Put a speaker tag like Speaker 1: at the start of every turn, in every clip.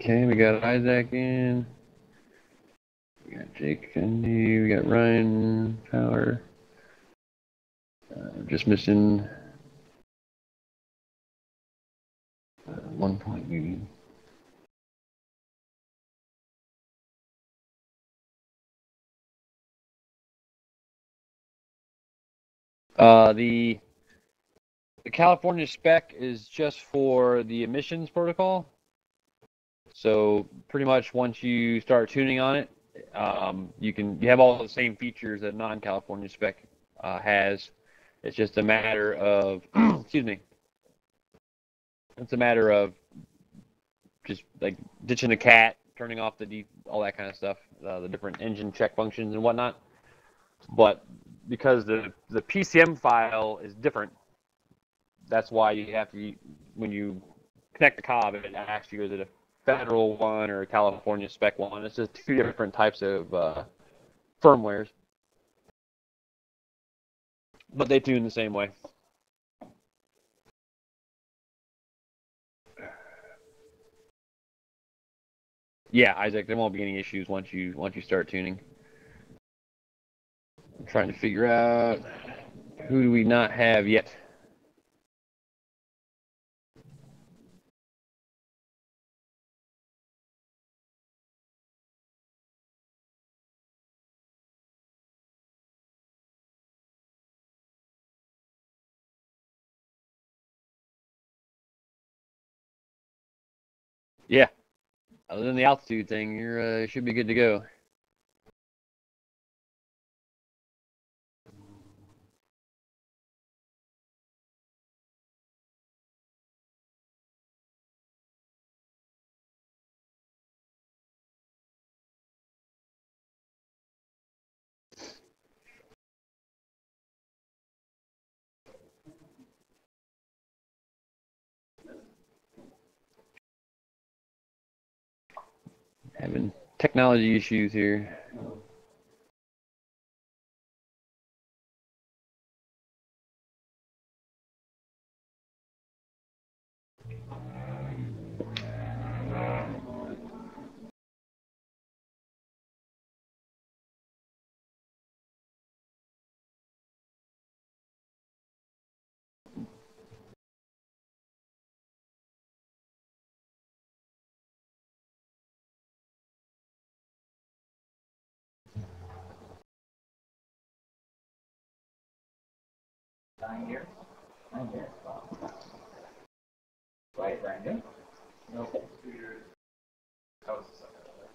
Speaker 1: Okay, we got Isaac in. We got Jake Kenny. We got Ryan Power. Uh, just missing uh, one point maybe. Uh, the the California spec is just for the emissions protocol. So pretty much once you start tuning on it, um, you can you have all the same features that non-California spec uh, has. It's just a matter of excuse me. It's a matter of just like ditching the cat, turning off the deep, all that kind of stuff, uh, the different engine check functions and whatnot. But because the the PCM file is different, that's why you have to when you connect the Cobb, it asks you is it a federal one or California spec one. It's just two different types of uh, firmwares, but they tune the same way. Yeah, Isaac, there won't be any issues once you once you start tuning. I'm trying to figure out who do we not have yet. Yeah. Other than the altitude thing, you're uh, should be good to go. Technology issues here.
Speaker 2: Nine years? Nine years. Wow. Right, brand new? No, two years. That was the second one.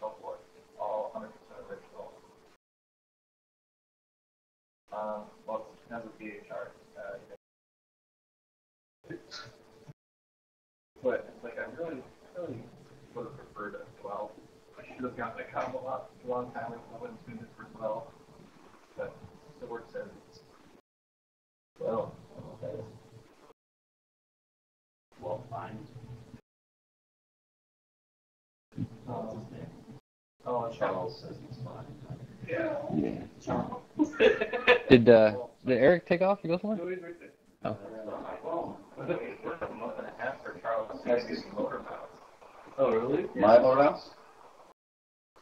Speaker 2: Go for it. All 100% original. Um, well, it has a VHR. Uh, but like I really, really would have preferred a 12. I should have gotten a combo a lot, a long time ago. I wouldn't tune it for 12. But the word says it's well, okay. Well, fine. Oh, oh, Charles says it's fine. Yeah.
Speaker 1: Yeah.
Speaker 2: Charles.
Speaker 1: Did uh, did Eric take off? You go somewhere?
Speaker 2: No, he's right there.
Speaker 1: Oh.
Speaker 2: Oh, but it worked a month and a half for Charles. Guys get some motor mounts. Oh, really?
Speaker 3: My motor mounts?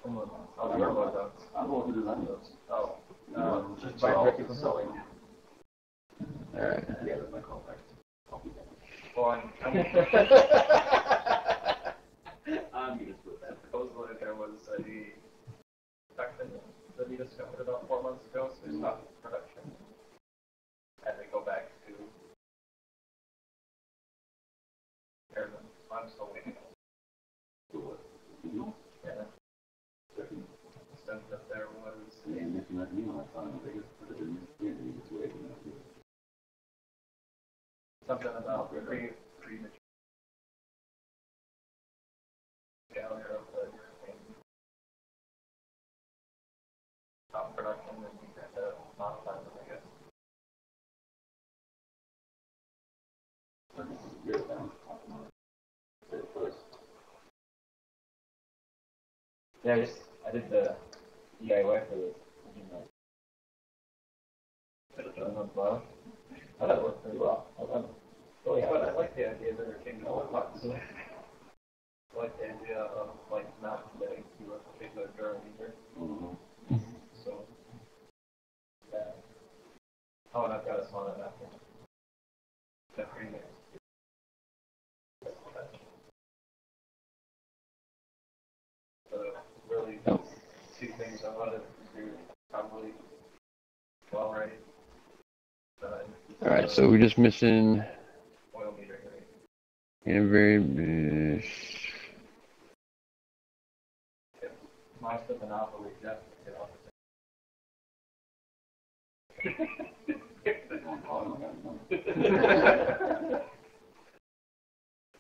Speaker 2: Some motor mounts. Oh, your motor.
Speaker 3: I'm the one who designed those.
Speaker 2: Oh.
Speaker 3: Um,
Speaker 2: just
Speaker 3: by
Speaker 2: by
Speaker 3: Ricky
Speaker 2: Ricky
Speaker 3: Selling.
Speaker 1: All right.
Speaker 3: Yeah, that's my contact. I'll be there.
Speaker 2: Well, I'm, I'm
Speaker 3: I'm gonna split that.
Speaker 2: proposal in there was a section that we discovered about four months ago, so we stopped production. And to go back to repair them. So I'm still waiting. Yeah. There was,
Speaker 3: And if you let me know, I found the biggest, put it in this, yeah, you just wait. and that's it.
Speaker 2: something about premature. Failure of the European. Stop production and we had to modify them, I guess.
Speaker 3: You're down. Say it first.
Speaker 2: Yeah, I just, I did the DIY for this. I don't know, well, I thought it worked pretty well. I oh yeah, but I like the idea that it came to what, so, like the idea of like not letting you take the journal either,
Speaker 3: Mhm.
Speaker 2: so. Yeah. Oh, and I've got a small napkin. That pretty nice. So really,
Speaker 1: Oh.
Speaker 2: two things I wanted to probably well right. Uh,
Speaker 1: All right, so we're just missing
Speaker 2: oil meter
Speaker 1: a very.
Speaker 2: My stuff monopoly, the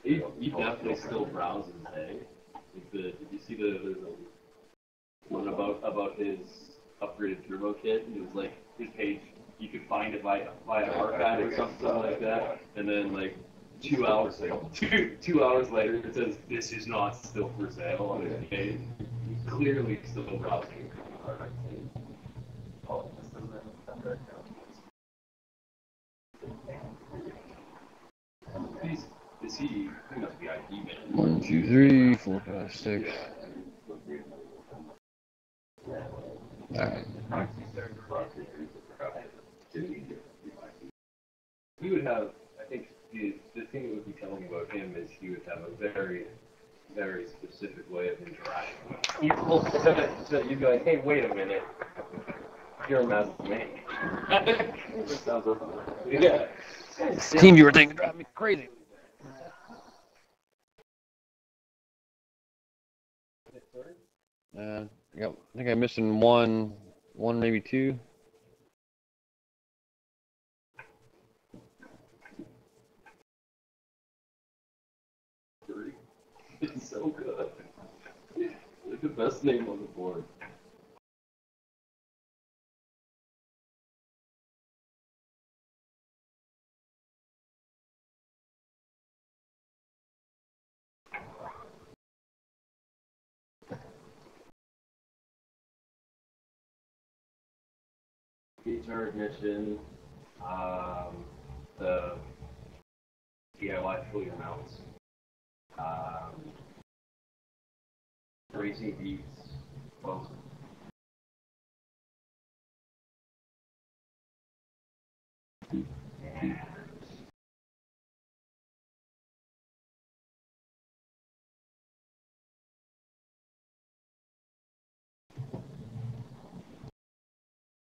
Speaker 3: He, he definitely still browses, hey? Like the, did you see the, there's a one about, about his upgraded turbo kit? And it was like, his page, you could find it by, by an archive or something like that, and then like, two hours, two, two hours later, it says, this is not still for sale on his page. He's Clearly still browsing.
Speaker 2: Oh, this is a thunder
Speaker 3: He's, is he, he must be IT man.
Speaker 1: One, two, three, four, five, six. Alright.
Speaker 3: He would have, I think, the, the thing that would be telling about him is he would have a very, very specific way of interacting with
Speaker 2: you. so you'd be like, hey, wait a minute. You're a mess with me.
Speaker 3: Yeah.
Speaker 1: Team viewer thing drive me crazy. Uh, Got, I think I'm missing one, one maybe two. Three.
Speaker 3: It's so good. Like the best name on the board. Guitar ignition, um, the DIY fully mounts, um, racing beats, well,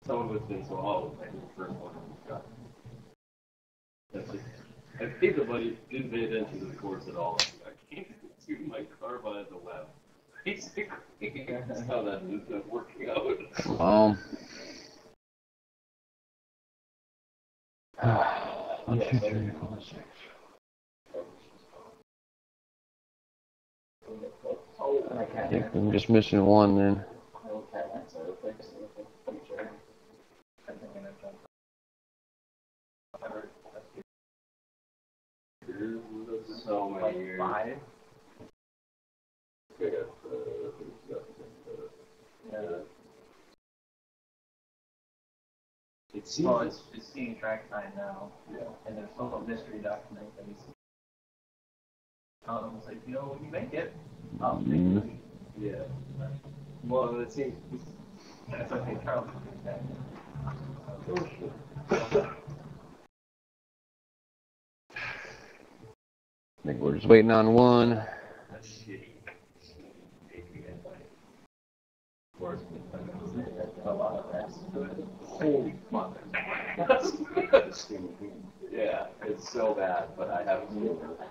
Speaker 3: someone would think so, oh, I did the first one. Got. That's just, I think the buddy didn't pay attention to the course at all. I came to my car by the web. Basically, that's how that is uh, working out.
Speaker 1: Um. One, two, three, four, six.
Speaker 2: I
Speaker 1: I think I'm just missing one then.
Speaker 2: Okay, so fix the feature. I think I'm gonna jump.
Speaker 3: So many
Speaker 2: Like
Speaker 3: years.
Speaker 2: five?
Speaker 3: Yeah.
Speaker 2: Yeah.
Speaker 3: It seems
Speaker 2: Well, it's, it's seeing track time now,
Speaker 3: yeah.
Speaker 2: and there's still a mystery document that he's. Um, it's like, you know, when you make it, I'll take
Speaker 1: Mm.
Speaker 2: it.
Speaker 3: Yeah. Well, it seems.
Speaker 2: That's okay, Charles.
Speaker 1: I think we're just waiting on one.
Speaker 3: That's shitty.
Speaker 2: Of course, a lot of that.
Speaker 3: Holy fuck. yeah, it's so bad, but I have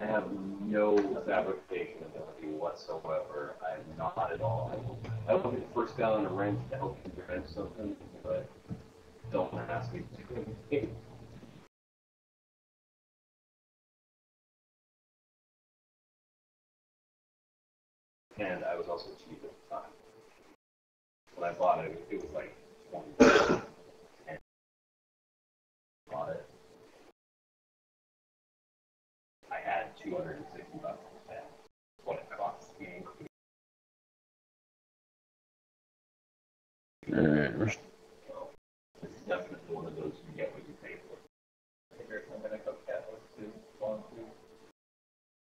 Speaker 3: I have no fabrication ability whatsoever. I'm not at all. I will be the first guy on a wrench to help you wrench something, but don't ask me to do anything. And I was also cheap at the time. When I bought it, it was like twenty. and bought it. I had two hundred and sixty bucks to spend. What it cost me.
Speaker 1: Alright, we're
Speaker 3: It's definitely one of those you get what you pay for.
Speaker 2: I'm gonna go cat with two, one, two.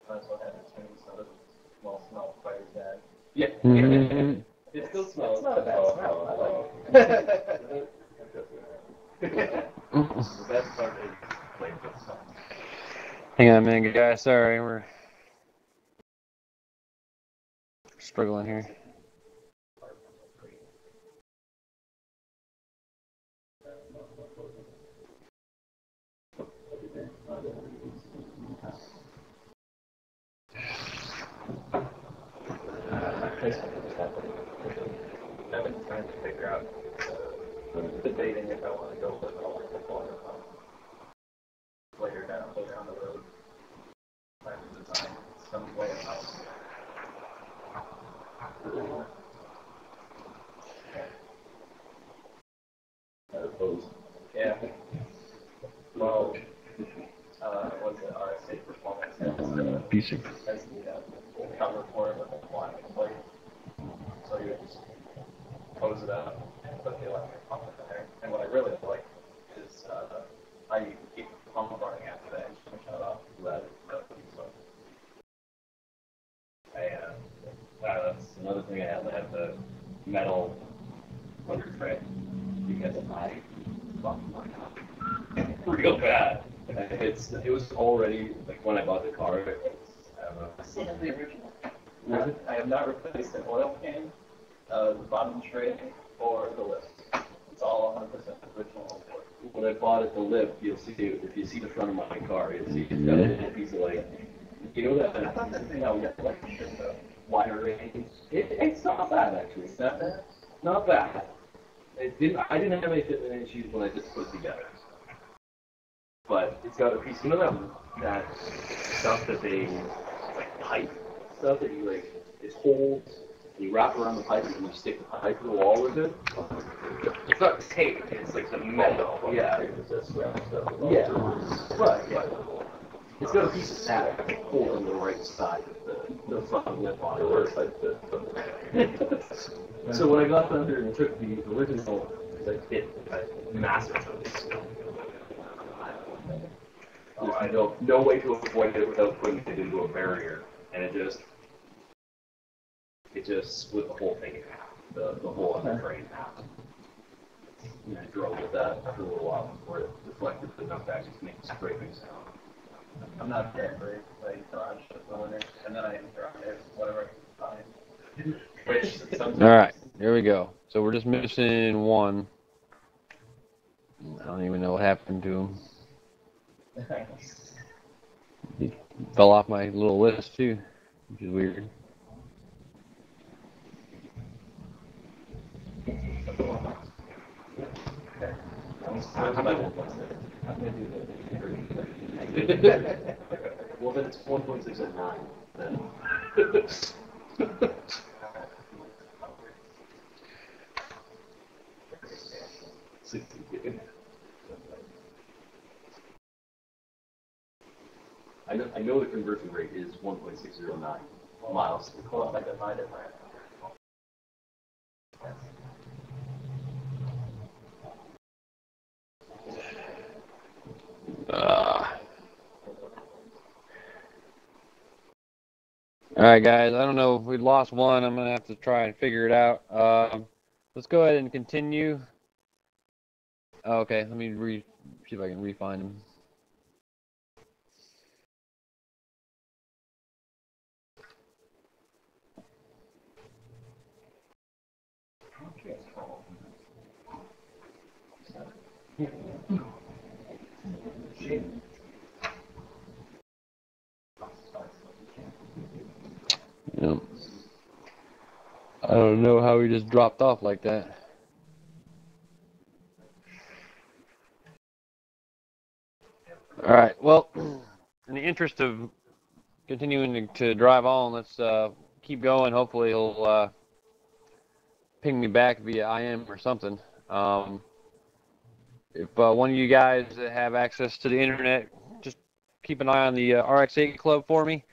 Speaker 2: Might as well have
Speaker 1: Mhm.
Speaker 3: It still smells.
Speaker 2: It's not bad smell. I like it.
Speaker 3: The best part is flavor stuff.
Speaker 1: Hang on a minute, guys. Sorry, we're struggling here.
Speaker 2: I've been trying to figure out, uh, debating if I want to go with all the corner later down, later down the road. Trying to design some way house.
Speaker 3: As opposed
Speaker 2: Yeah. Well, uh, what's it, RSA performance has the,
Speaker 1: Piece of
Speaker 2: has the, uh, cover for it with the flying plate. So you just close it up and put the electric pump in there. And what I really like is, uh, how you keep the pump running after the engine shut off. That, that, so. I, uh,
Speaker 3: Wow, that's another thing I have. I have the metal under tray because I fucked mine up real bad. It's it was already like when I bought the car. It's, I don't know.
Speaker 2: This is the original. I have not replaced an oil can, uh, the bottom tray, or the lift. It's all 100% original.
Speaker 3: When I bought it, the lift, you'll see if you see the front of my car, see it's got a little piece of like, you know that.
Speaker 2: I thought that thing out got electric though.
Speaker 3: wiring. It, it's not bad actually. It's not bad. Not bad. It didn't. I didn't have any fitment issues when I just put it together. But it's got a piece. You know that that stuff that they like pipe stuff that you like. It's holes. You wrap around the pipe and you stick the pipe to the wall with it. It's not tape. It's like the metal. Yeah. Yeah. Right. Yeah. It's got a piece of static hole on the right side of the, the front lip on it, where it's like the, the So when I got down there and took the original, like, it, like, massive. Oh, I know, no way to avoid it without putting it into a barrier, and it just, it just split the whole thing in half, the, the whole on the train in half. And I drove with that for a little um, while before it deflected enough to actually make a scraping sound.
Speaker 2: I'm not very brave to play garage with the winter, and then I drive whatever I can find. Which sometimes.
Speaker 1: All right, here we go. So we're just missing one. I don't even know what happened to him. He fell off my little list too, which is weird.
Speaker 3: Well, then it's one point six and nine, then. Sixty. I know, I know the conversion rate is one point six zero nine miles.
Speaker 2: it by.
Speaker 1: All right, guys. I don't know. if We lost one. I'm gonna have to try and figure it out. Um, let's go ahead and continue. Okay, let me re see if I can re-find him. Yep. I don't know how he just dropped off like that. All right. Well, in the interest of continuing to, to drive on, let's uh, keep going. Hopefully, he'll uh, ping me back via IM or something. Um, if uh, one of you guys that have access to the internet, just keep an eye on the uh, RX8 Club for me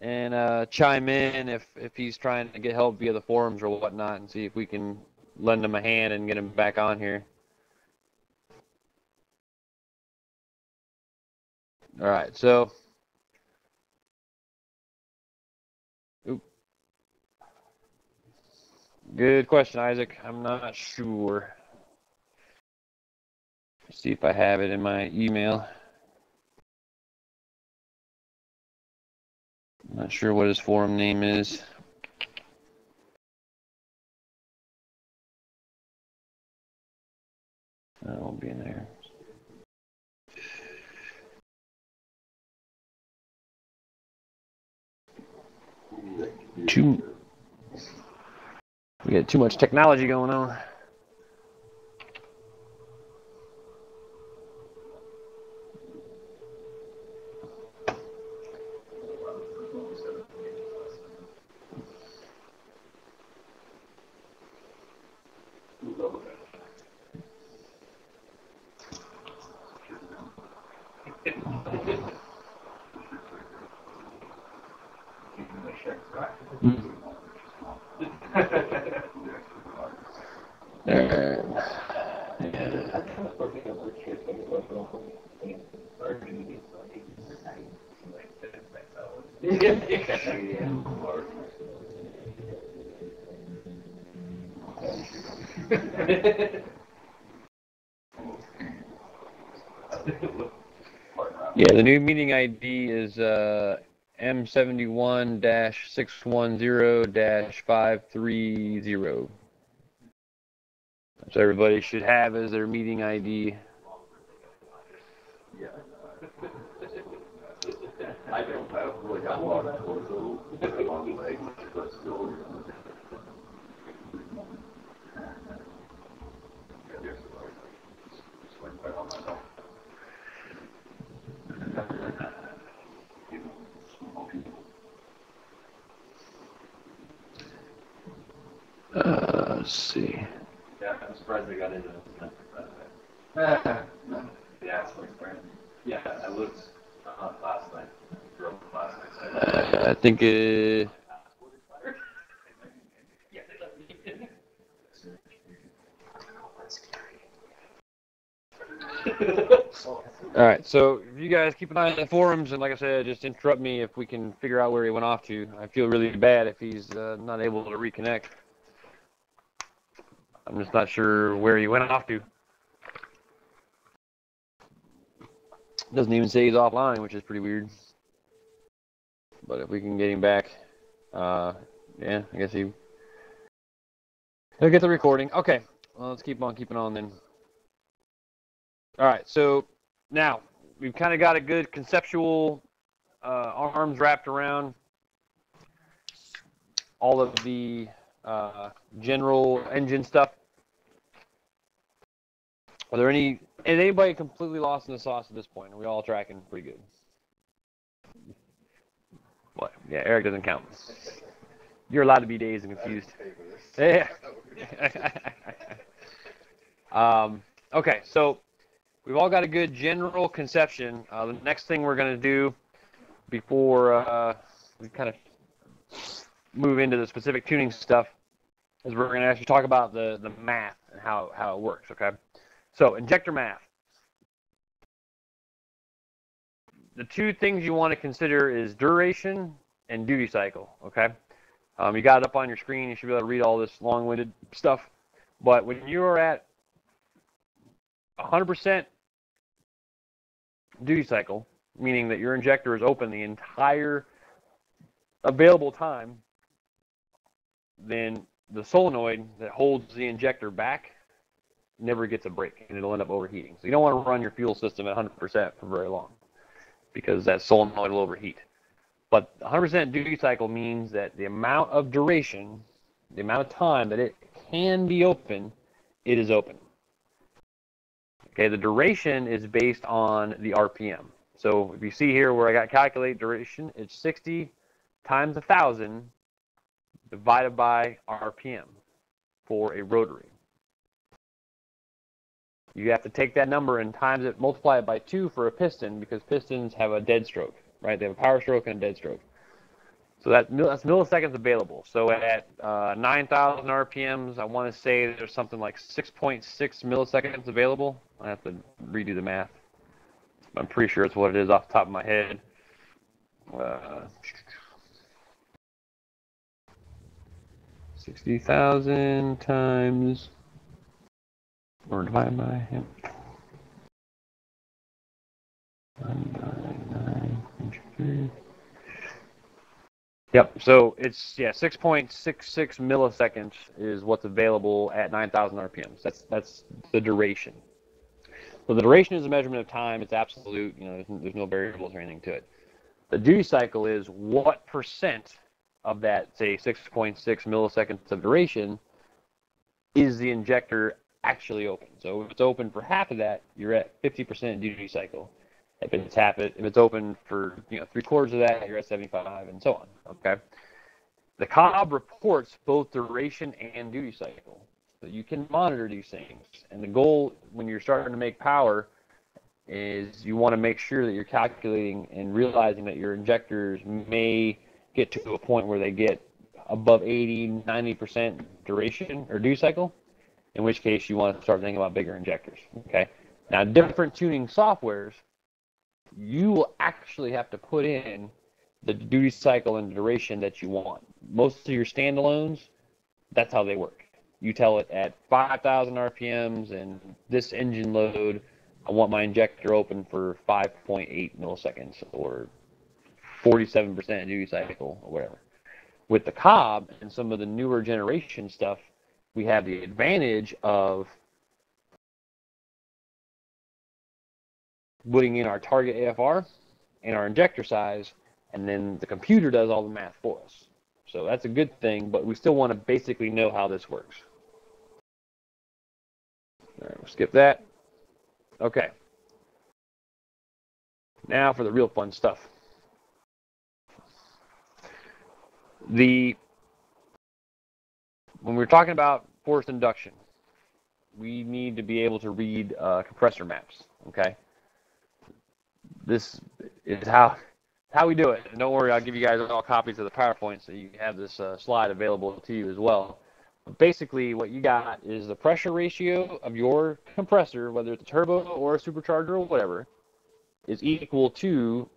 Speaker 1: and uh, chime in if, if he's trying to get help via the forums or whatnot and see if we can lend him a hand and get him back on here. All right, so. Oop. Good question, Isaac. I'm not sure. Let's see if I have it in my email. Not sure what his forum name is. That won't be in there. Too. We got too much technology going on. Yeah, the new meeting ID is uh, M71-610-530. So everybody should have as their meeting ID.
Speaker 4: I don't have lot of torso, a long legs, but still. I guess it's like, it's like right on my belt. You know, small people.
Speaker 1: Uh, let's see.
Speaker 3: Yeah, I'm surprised they got into it.
Speaker 2: yeah, it's like brand.
Speaker 3: Yeah, I looked uh, last night. Drove last night.
Speaker 1: Uh, I think uh, All right, so you guys keep an eye on the forums, and like I said, just interrupt me if we can figure out where he went off to. I feel really bad if he's uh, not able to reconnect. I'm just not sure where he went off to. Doesn't even say he's offline, which is pretty weird. But if we can get him back, uh, yeah, I guess he he'll get the recording. Okay, well, let's keep on keeping on then. All right, so now we've kind of got a good conceptual uh, arms wrapped around all of the uh, general engine stuff. Are there any is anybody completely lost in the sauce at this point? Are we all tracking pretty good? What? Yeah, Eric doesn't count. You're allowed to be dazed and confused. Yeah. um, okay, so we've all got a good general conception. Uh, the next thing we're going to do before uh, we kind of move into the specific tuning stuff is we're going to actually talk about the, the math and how, how it works, okay? So, injector math. The two things you want to consider is duration and duty cycle, okay? Um, you got it up on your screen. You should be able to read all this long-winded stuff. But when you're at 100% duty cycle, meaning that your injector is open the entire available time, then the solenoid that holds the injector back never gets a break and it'll end up overheating. So you don't want to run your fuel system at 100% for very long because that solenoid will overheat. But 100% duty cycle means that the amount of duration, the amount of time that it can be open, it is open. Okay, the duration is based on the RPM. So if you see here where I got calculate duration, it's 60 times 1,000 divided by RPM for a rotary. You have to take that number and times it, multiply it by two for a piston because pistons have a dead stroke, right? They have a power stroke and a dead stroke. So that, that's milliseconds available. So at uh, 9,000 RPMs, I want to say there's something like 6.6 milliseconds available. I have to redo the math. I'm pretty sure it's what it is off the top of my head. Uh, 60,000 times or divide by yep. Divided. Yep. So it's yeah, 6.66 milliseconds is what's available at 9,000 RPMs. That's that's the duration. So the duration is a measurement of time. It's absolute. You know, there's, there's no variables or anything to it. The duty cycle is what percent of that, say, 6.6 milliseconds of duration is the injector actually open. So if it's open for half of that, you're at 50% duty cycle. If it's half it, if it's open for you know three quarters of that, you're at 75, and so on. Okay. The Cobb reports both duration and duty cycle, so you can monitor these things. And the goal when you're starting to make power is you want to make sure that you're calculating and realizing that your injectors may get to a point where they get above 80, 90% duration or duty cycle, in which case you want to start thinking about bigger injectors. Okay. Now, different tuning softwares you will actually have to put in the duty cycle and duration that you want. Most of your standalones, that's how they work. You tell it at 5,000 RPMs and this engine load, I want my injector open for 5.8 milliseconds or 47% duty cycle or whatever. With the Cobb and some of the newer generation stuff, we have the advantage of putting in our target AFR and our injector size, and then the computer does all the math for us. So that's a good thing, but we still want to basically know how this works. All right, we'll skip that. Okay. Now for the real fun stuff. The when we're talking about forced induction, we need to be able to read uh, compressor maps. Okay this is how how we do it. And don't worry, I'll give you guys all copies of the PowerPoint so you have this uh, slide available to you as well. But basically, what you got is the pressure ratio of your compressor, whether it's a turbo or a supercharger or whatever, is equal to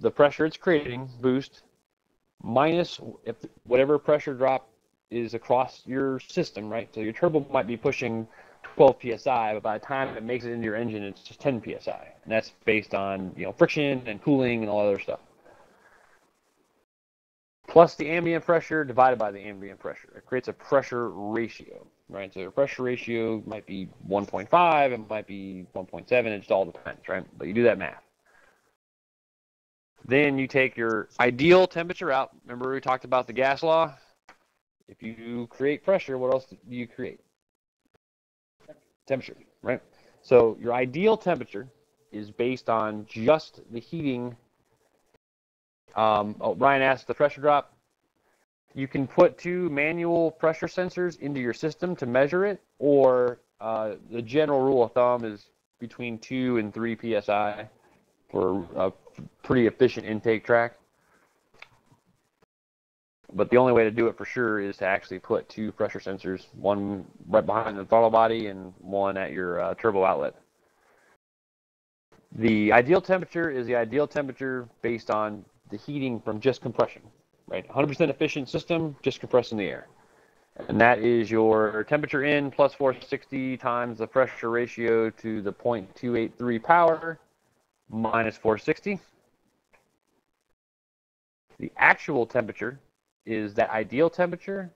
Speaker 1: the pressure it's creating, boost, minus if whatever pressure drop is across your system, right? So your turbo might be pushing 12 psi, but by the time it makes it into your engine, it's just 10 psi, and that's based on you know friction and cooling and all other stuff. Plus the ambient pressure divided by the ambient pressure. It creates a pressure ratio, right? So the pressure ratio might be 1.5, it might be 1.7, it just all depends, right? But you do that math. Then you take your ideal temperature out. Remember we talked about the gas law? If you create pressure, what else do you create? temperature, right? So your ideal temperature is based on just the heating. Um, oh, Ryan asked the pressure drop. You can put two manual pressure sensors into your system to measure it, or uh, the general rule of thumb is between two and three psi for a pretty efficient intake tract. But the only way to do it for sure is to actually put two pressure sensors, one right behind the throttle body and one at your uh, turbo outlet. The ideal temperature is the ideal temperature based on the heating from just compression, right? 100% efficient system, just compressing the air. And that is your temperature in plus 460 times the pressure ratio to the 0.283 power minus 460. The actual temperature is that ideal temperature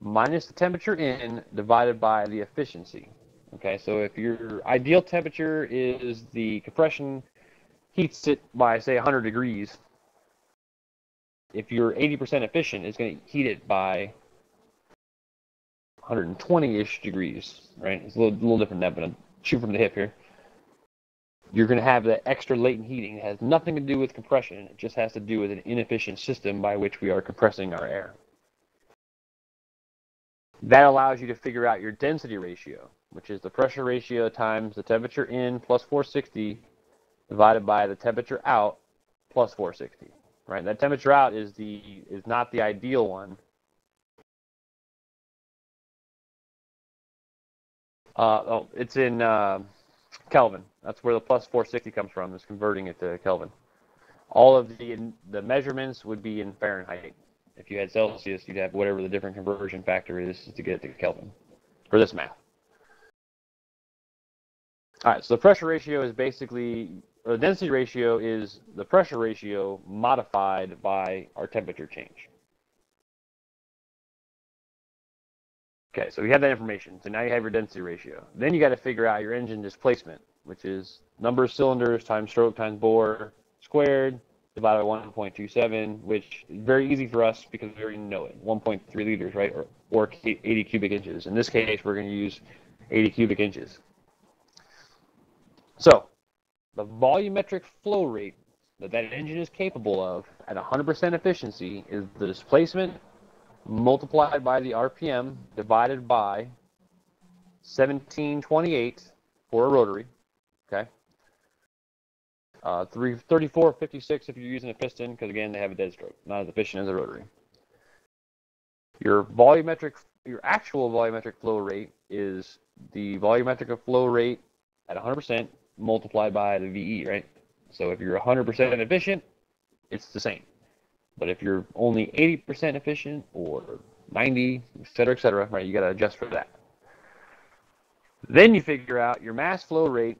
Speaker 1: minus the temperature in divided by the efficiency. Okay, so if your ideal temperature is the compression heats it by say 100 degrees, if you're 80% efficient, it's going to heat it by 120-ish degrees, right? It's a little, little different than that, but I'm shooting from the hip here you're going to have that extra latent heating. It has nothing to do with compression. It just has to do with an inefficient system by which we are compressing our air. That allows you to figure out your density ratio, which is the pressure ratio times the temperature in plus 460 divided by the temperature out plus 460. Right? That temperature out is the is not the ideal one. Uh, oh, it's in uh, Kelvin. That's where the plus 460 comes from, is converting it to Kelvin. All of the the measurements would be in Fahrenheit. If you had Celsius, you'd have whatever the different conversion factor is to get to Kelvin for this math. All right, so the pressure ratio is basically, or the density ratio is the pressure ratio modified by our temperature change. Okay, so we have that information. So now you have your density ratio. Then you got to figure out your engine displacement, which is number of cylinders times stroke times bore squared divided by 1.27, which is very easy for us because we already know it. 1.3 liters, right? Or, or 80 cubic inches. In this case, we're going to use 80 cubic inches. So, the volumetric flow rate that that engine is capable of at 100% efficiency is the displacement multiplied by the RPM divided by 1728 for a rotary. Okay. Uh, 3456 if you're using a piston, because again, they have a dead stroke, not as efficient as a rotary. Your volumetric, your actual volumetric flow rate is the volumetric flow rate at 100% multiplied by the VE, right? So if you're 100% efficient, it's the same. But if you're only 80% efficient or 90, et cetera, et cetera, right, you got to adjust for that. Then you figure out your mass flow rate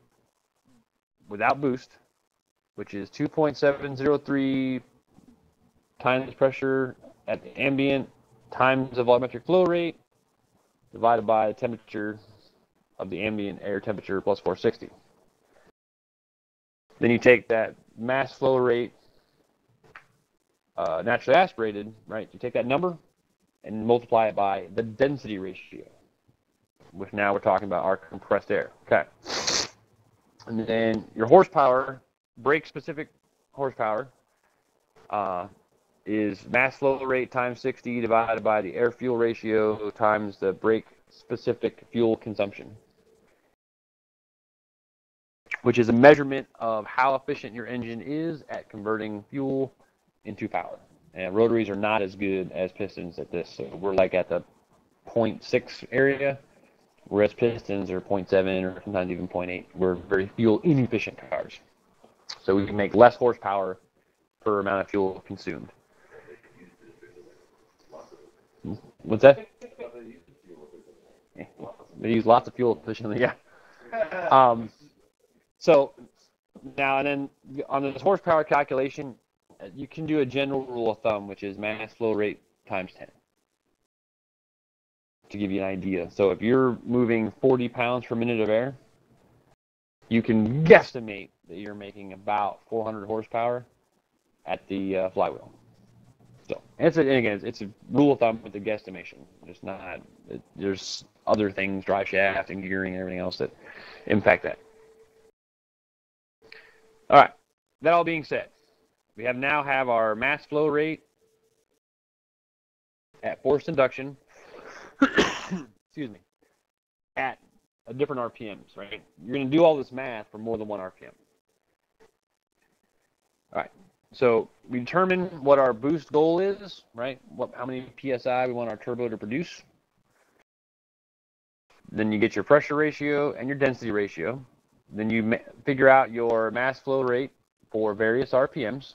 Speaker 1: without boost, which is 2.703 times pressure at the ambient times the volumetric flow rate divided by the temperature of the ambient air temperature plus 460. Then you take that mass flow rate uh, naturally aspirated, right? You take that number and multiply it by the density ratio, which now we're talking about our compressed air. Okay. And then your horsepower, brake specific horsepower, uh, is mass flow rate times 60 divided by the air fuel ratio times the brake specific fuel consumption, which is a measurement of how efficient your engine is at converting fuel into power. And rotaries are not as good as pistons at this. So we're like at the 0.6 area, whereas pistons are 0.7 or sometimes even 0.8. We're very fuel inefficient cars. So we can make less horsepower per amount of fuel consumed. What's that? They use lots of fuel efficiently, yeah. Um, so now and then on this horsepower calculation, you can do a general rule of thumb, which is mass flow rate times 10 to give you an idea. So if you're moving 40 pounds per minute of air, you can guesstimate that you're making about 400 horsepower at the uh, flywheel. So it's a, and again, it's a rule of thumb with the guesstimation. It's not. It, there's other things, drive shaft and gearing and everything else that impact that. All right. That all being said, we have now have our mass flow rate at forced induction. excuse me. At a different RPMs, right? You're going to do all this math for more than one RPM. All right. So we determine what our boost goal is, right? What, how many psi we want our turbo to produce. Then you get your pressure ratio and your density ratio. Then you figure out your mass flow rate for various RPMs.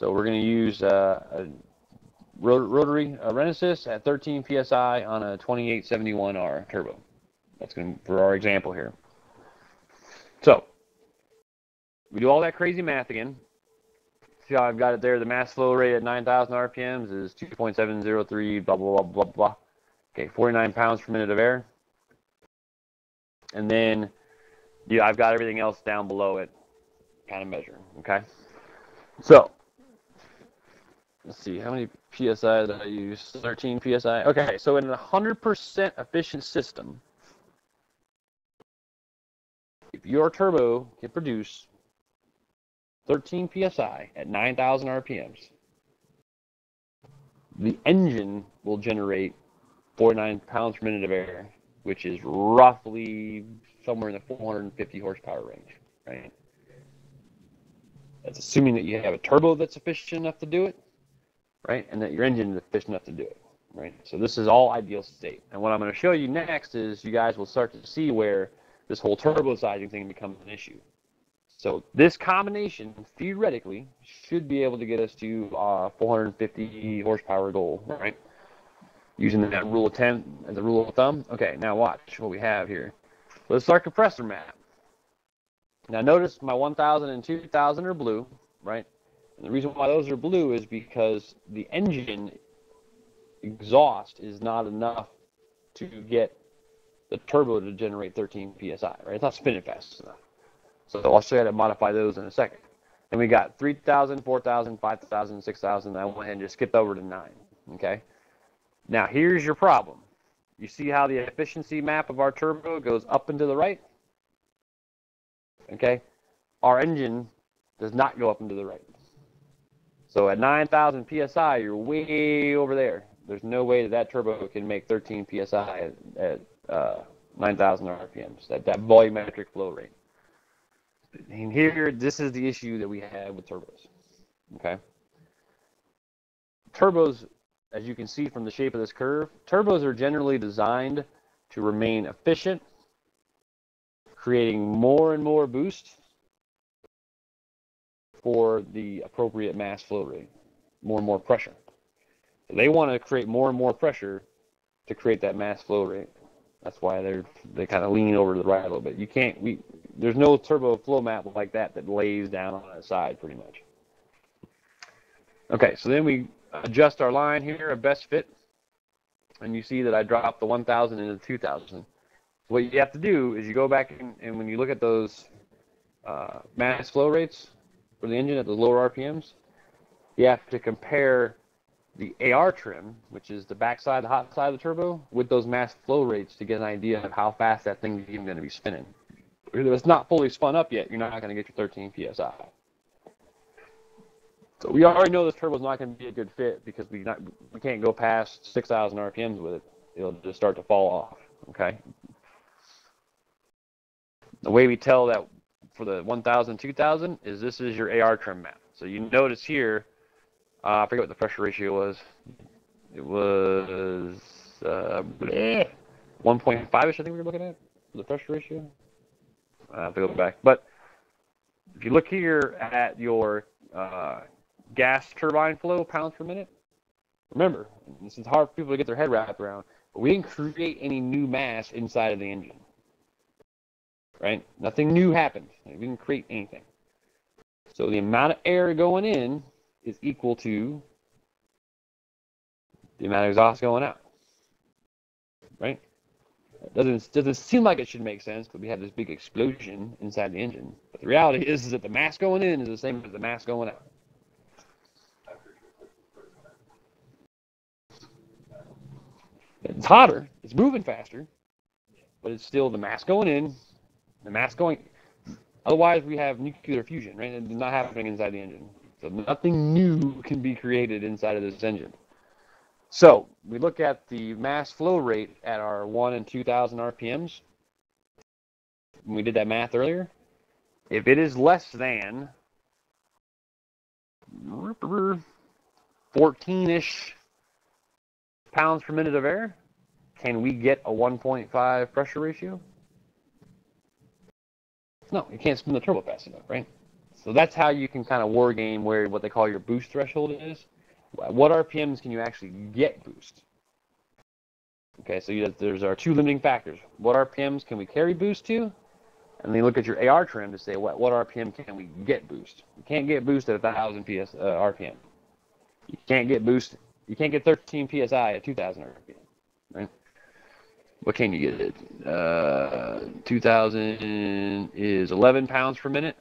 Speaker 1: So we're going to use uh, a rotary Renesis at 13 psi on a 2871R turbo. That's going to, for our example here. So we do all that crazy math again. See how I've got it there? The mass flow rate at 9,000 RPMs is 2.703, blah, blah, blah, blah, blah. Okay, 49 pounds per minute of air. And then yeah, I've got everything else down below it kind of measure, okay? So let's see, how many PSI did I use? 13 PSI. Okay, so in a 100% efficient system, if your turbo can produce 13 PSI at 9,000 RPMs, the engine will generate 49 pounds per minute of air, which is roughly somewhere in the 450 horsepower range, right? That's assuming that you have a turbo that's efficient enough to do it right? And that your engine is efficient enough to do it, right? So this is all ideal state. And what I'm going to show you next is you guys will start to see where this whole turbo sizing thing becomes an issue. So this combination theoretically should be able to get us to uh, 450 horsepower goal, right? Using that rule of 10 as a rule of thumb. Okay, now watch what we have here. Let's start compressor map. Now notice my 1000 and 2000 are blue, right? And the reason why those are blue is because the engine exhaust is not enough to get the turbo to generate 13 psi, right? It's not spinning fast enough. So I'll show you how to modify those in a second. And we got 3,000, 4,000, 5,000, 6,000. I went ahead and just skipped over to 9. Okay. Now here's your problem. You see how the efficiency map of our turbo goes up and to the right? Okay. Our engine does not go up and to the right. So at 9,000 psi, you're way over there. There's no way that that turbo can make 13 psi at, uh, 9,000 RPMs, at that volumetric flow rate. And here, this is the issue that we have with turbos. Okay. Turbos, as you can see from the shape of this curve, turbos are generally designed to remain efficient, creating more and more boost for the appropriate mass flow rate, more and more pressure. So they want to create more and more pressure to create that mass flow rate. That's why they're they kind of lean over to the right a little bit. You can't we there's no turbo flow map like that that lays down on the side pretty much. Okay, so then we adjust our line here, a best fit, and you see that I dropped the 1,000 into the 2,000. What you have to do is you go back and, and when you look at those uh, mass flow rates for the engine at the lower RPMs, you have to compare the AR trim, which is the backside, the hot side of the turbo, with those mass flow rates to get an idea of how fast that thing is even going to be spinning. If it's not fully spun up yet, you're not going to get your 13 psi. So we already know this turbo is not going to be a good fit because we not we can't go past 6,000 RPMs with it. It'll just start to fall off. Okay. The way we tell that for the 1,000, 2,000 is this is your AR trim map. So you notice here uh, I forget what the pressure ratio was. It was uh, 1.5ish, I think we were looking at the pressure ratio. I have to go back. But if you look here at your uh, gas turbine flow pounds per minute, remember, this is hard for people to get their head wrapped around, but we didn't create any new mass inside of the engine. Right? Nothing new happened. We didn't create anything. So the amount of air going in is equal to the amount of exhaust going out. Right? It doesn't doesn't seem like it should make sense because we have this big explosion inside the engine. But the reality is, is that the mass going in is the same as the mass going out. It's hotter, it's moving faster, but it's still the mass going in, the mass going. Otherwise, we have nuclear fusion, right? It's not happening inside the engine. So nothing new can be created inside of this engine. So we look at the mass flow rate at our 1 and 2,000 RPMs. We did that math earlier, if it is less than 14-ish pounds per minute of air, can we get a 1.5 pressure ratio? No, you can't spin the turbo fast enough, right? So that's how you can kind of war game where what they call your boost threshold is. What RPMs can you actually get boost? Okay, so you, there's our two limiting factors. What RPMs can we carry boost to? And then you look at your AR trim to say what, what RPM can we get boost. You can't get boost at 1,000 PS, uh, RPM. You can't get boost. You can't get 13 PSI at 2,000 RPM. Right? What can you get? Uh, 2,000 is 11 pounds per minute.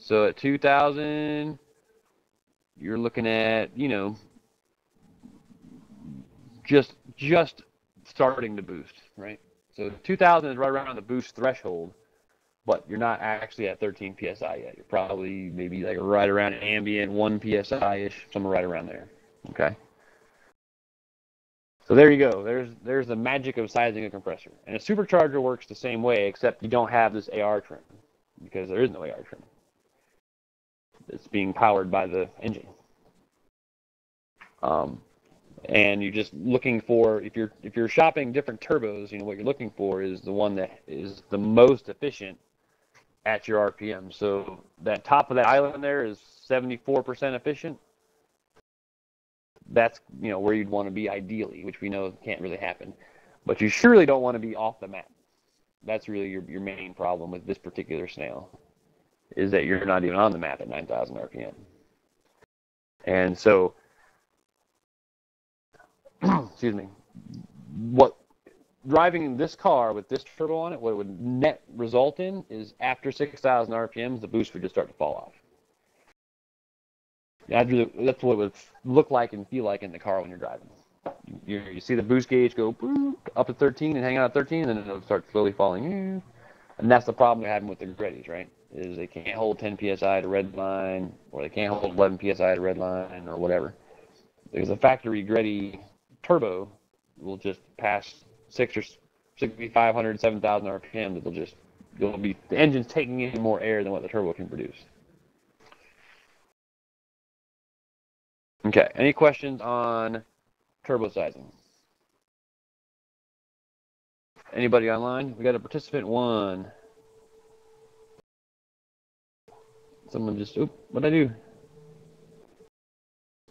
Speaker 1: So at 2000, you're looking at, you know, just just starting to boost, right? So 2000 is right around the boost threshold, but you're not actually at 13 psi yet. You're probably maybe like right around ambient 1 psi ish, somewhere right around there. Okay. So there you go. There's there's the magic of sizing a compressor. And a supercharger works the same way, except you don't have this AR trim because there is no AR trim it's being powered by the engine. Um, and you're just looking for if you're if you're shopping different turbos, you know what you're looking for is the one that is the most efficient at your RPM. So that top of that island there is 74% efficient. That's you know where you'd want to be ideally, which we know can't really happen. But you surely don't want to be off the map. That's really your, your main problem with this particular snail, is that you're not even on the map at 9,000 RPM. And so, excuse me, what driving this car with this turbo on it, what it would net result in is after 6,000 RPMs, the boost would just start to fall off. That's, really, that's what it would look like and feel like in the car when you're driving. You, you see the boost gauge go up to 13 and hang out at 13, and then it'll start slowly falling. And that's the problem they're having with the Greddies, right? Is they can't hold 10 psi to red line, or they can't hold 11 psi to red line, or whatever. Because a factory Greddy turbo will just pass six or 6,500, 7,000 RPM. It'll just, it'll be the engine's taking in more air than what the turbo can produce. Okay. Any questions on turbo sizing? Anybody online? We got a participant one. Someone just, oop, what'd I do?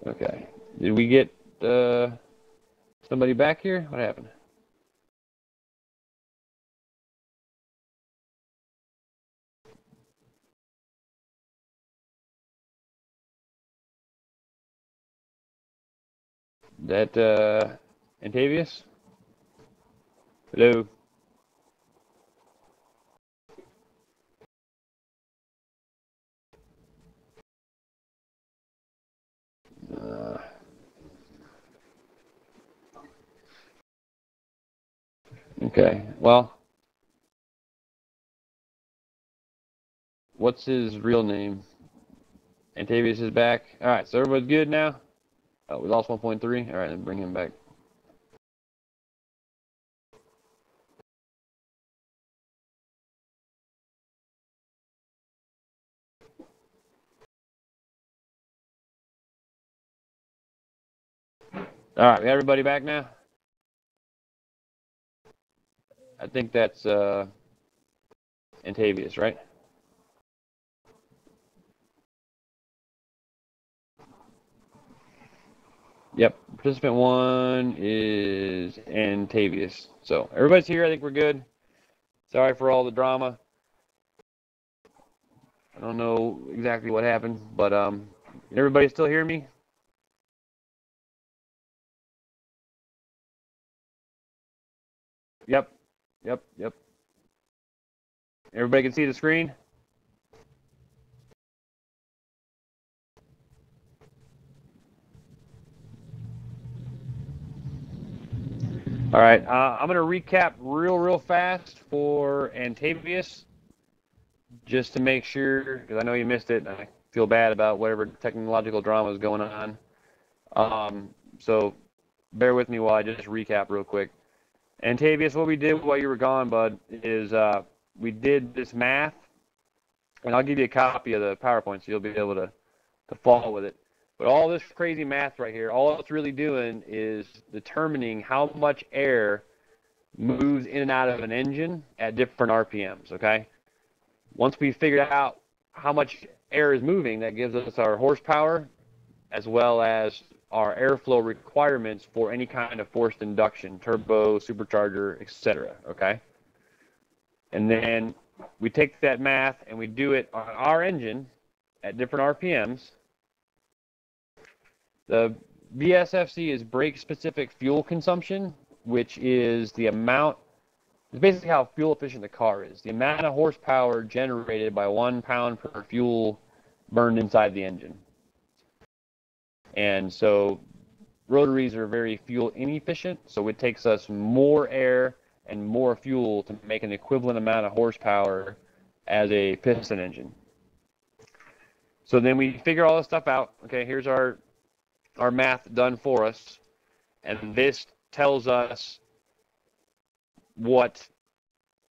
Speaker 1: Okay. Did we get uh, somebody back here? What happened? That uh, Antavius? Hello. Uh, okay. Well, what's his real name? Antavius is back. All right. So everybody's good now. Oh, we lost 1.3. All right, then bring him back. All right, we got everybody back now. I think that's uh, Antavius, right? Yep, participant one is Antavius. So everybody's here. I think we're good. Sorry for all the drama. I don't know exactly what happened, but um, everybody still hear me? Yep, yep, yep. Everybody can see the screen? All right, uh, I'm going to recap real, real fast for Antavius, just to make sure, because I know you missed it. And I feel bad about whatever technological drama is going on. Um, so bear with me while I just recap real quick. Antavius, what we did while you were gone, bud, is uh, we did this math, and I'll give you a copy of the PowerPoint so you'll be able to, to follow with it. But all this crazy math right here, all it's really doing is determining how much air moves in and out of an engine at different RPMs, okay? Once we figured out how much air is moving, that gives us our horsepower as well as our airflow requirements for any kind of forced induction, turbo, supercharger, etc., okay? And then we take that math and we do it on our engine at different RPMs the BSFC is brake specific fuel consumption, which is the amount, it's basically how fuel efficient the car is. The amount of horsepower generated by one pound per fuel burned inside the engine. And so rotaries are very fuel inefficient, so it takes us more air and more fuel to make an equivalent amount of horsepower as a piston engine. So then we figure all this stuff out. Okay, here's our our math done for us, and this tells us what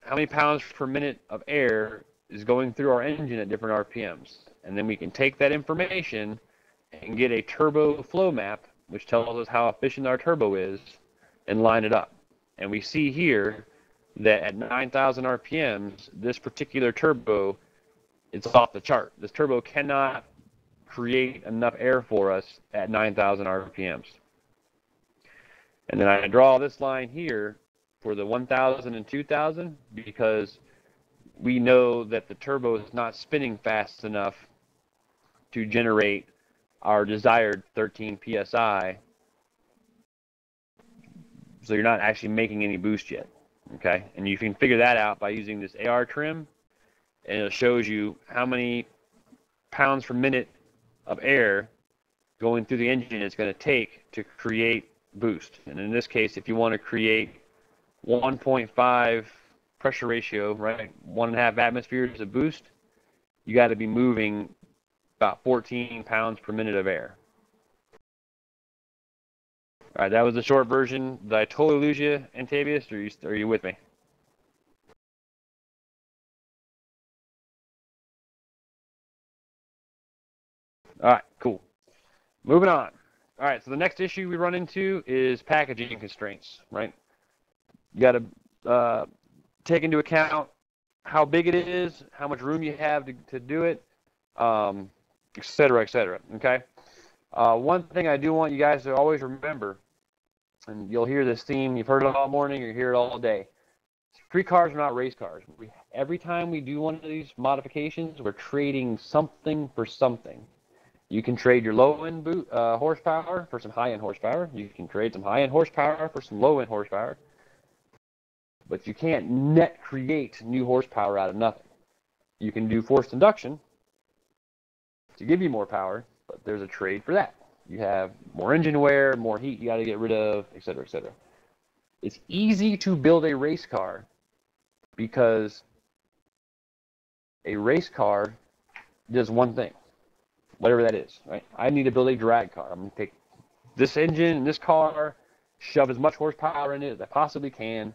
Speaker 1: how many pounds per minute of air is going through our engine at different RPMs. And then we can take that information and get a turbo flow map, which tells us how efficient our turbo is, and line it up. And we see here that at 9,000 RPMs, this particular turbo it's off the chart. This turbo cannot create enough air for us at 9,000 RPMs. And then I draw this line here for the 1,000 and 2,000 because we know that the turbo is not spinning fast enough to generate our desired 13 psi. So you're not actually making any boost yet. Okay, and you can figure that out by using this AR trim, and it shows you how many pounds per minute of air going through the engine it's going to take to create boost. And in this case, if you want to create 1.5 pressure ratio, right, one and a half atmospheres of boost, you got to be moving about 14 pounds per minute of air. All right, that was the short version. Did I totally lose you, Antavius, or are you, are you with me? All right, cool. Moving on. All right, so the next issue we run into is packaging constraints, right? You got to uh, take into account how big it is, how much room you have to, to do it, um, et cetera, et cetera. Okay. Uh, one thing I do want you guys to always remember, and you'll hear this theme, you've heard it all morning, you hear it all day. Street cars are not race cars. We, every time we do one of these modifications, we're trading something for something. You can trade your low-end boot, uh, horsepower for some high-end horsepower. You can trade some high-end horsepower for some low-end horsepower. But you can't net create new horsepower out of nothing. You can do forced induction to give you more power, but there's a trade for that. You have more engine wear, more heat you got to get rid of, et cetera, et cetera. It's easy to build a race car because a race car does one thing, whatever that is, right? I need to build a drag car. I'm going to take this engine and this car, shove as much horsepower in it as I possibly can.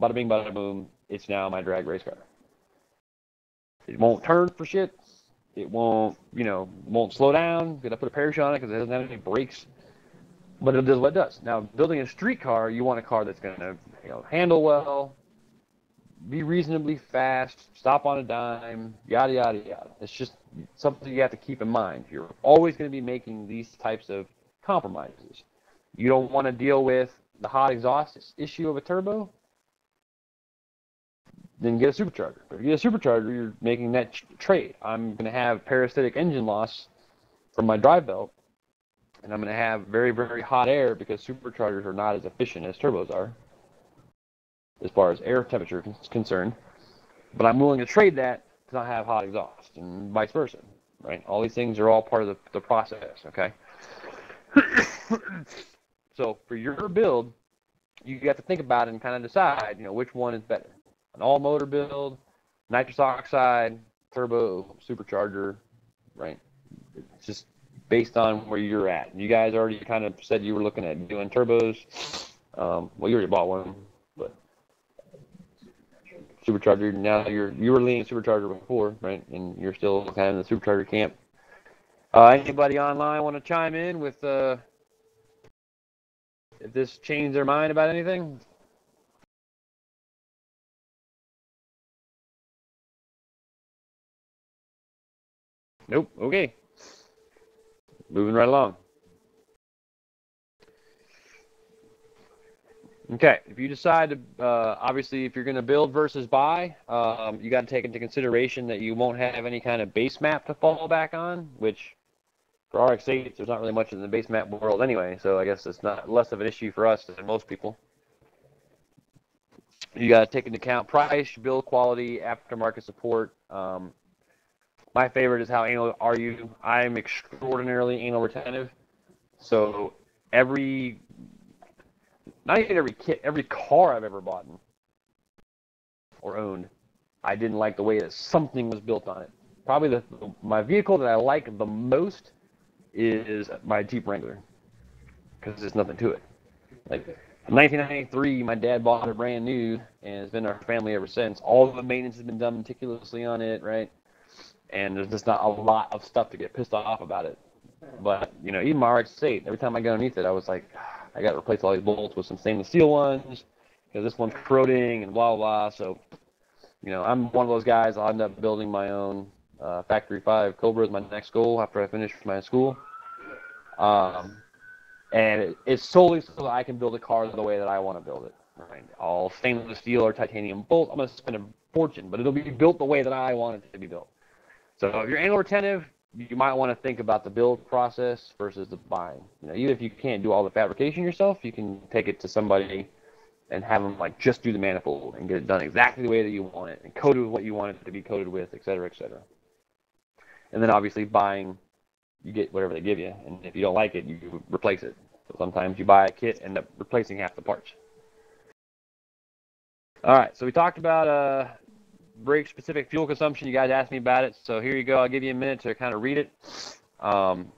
Speaker 1: Bada bing, bada boom. It's now my drag race car. It won't turn for shit. It won't, you know, won't slow down. Gonna put a parachute on it because it doesn't have any brakes. But it does what it does. Now, building a street car, you want a car that's gonna, you know, handle well, be reasonably fast, stop on a dime, yada yada yada. It's just something you have to keep in mind. You're always going to be making these types of compromises. You don't want to deal with the hot exhaust issue of a turbo, then get a supercharger. If you get a supercharger, you're making that trade. I'm going to have parasitic engine loss from my drive belt, and I'm going to have very, very hot air because superchargers are not as efficient as turbos are as far as air temperature is concerned. But I'm willing to trade that to not have hot exhaust and vice versa, right? All these things are all part of the, the process, okay? so for your build, you have to think about it and kind of decide, you know, which one is better. An all motor build, nitrous oxide, turbo, supercharger, right? It's just based on where you're at. You guys already kind of said you were looking at doing turbos. Um, well, you already bought one, supercharger. Now you're you were leaning supercharger before, right? And you're still kind of in the supercharger camp. Uh, anybody online want to chime in with uh, if this changed their mind about anything? Nope. Okay. Moving right along. Okay, if you decide to, uh, obviously, if you're going to build versus buy, um, you got to take into consideration that you won't have any kind of base map to fall back on, which for RX-8, there's not really much in the base map world anyway, so I guess it's not less of an issue for us than most people. You got to take into account price, build quality, aftermarket support. Um, my favorite is how anal are you? I'm extraordinarily anal retentive, so every not even every kit, every car I've ever bought or owned, I didn't like the way that something was built on it. Probably the my vehicle that I like the most is my Jeep Wrangler because there's nothing to it. Like 1993, my dad bought it brand new, and it's been our family ever since. All the maintenance has been done meticulously on it, right? And there's just not a lot of stuff to get pissed off about it. But you know, even my RX-8, every time I go underneath it, I was like, ah, I got to replace all these bolts with some stainless steel ones because this one's corroding and blah blah. blah. So, you know, I'm one of those guys. I'll end up building my own Uh, Factory 5 Cobra is my next goal after I finish my school. Um, and it, it's solely so that I can build a car the way that I want to build it. Right? All stainless steel or titanium bolt. I'm going to spend a fortune, but it'll be built the way that I want it to be built. So if you're anal retentive, you might want to think about the build process versus the buying. You know, even if you can't do all the fabrication yourself, you can take it to somebody and have them like just do the manifold and get it done exactly the way that you want it and it with what you want it to be coated with, et cetera, et cetera. And then obviously buying, you get whatever they give you, and if you don't like it, you replace it. So sometimes you buy a kit and end up replacing half the parts. All right, so we talked about uh, brake specific fuel consumption. You guys asked me about it, so here you go. I'll give you a minute to kind of read it. Um,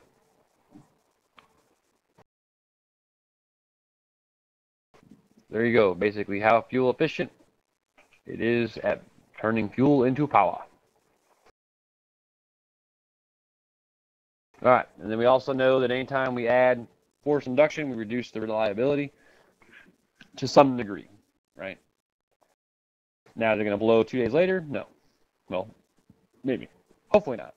Speaker 1: there you go. Basically, how fuel efficient it is at turning fuel into power. All right, and then we also know that anytime we add forced induction, we reduce the reliability to some degree, right? Now they're going to blow two days later? No. Well, maybe. Hopefully not.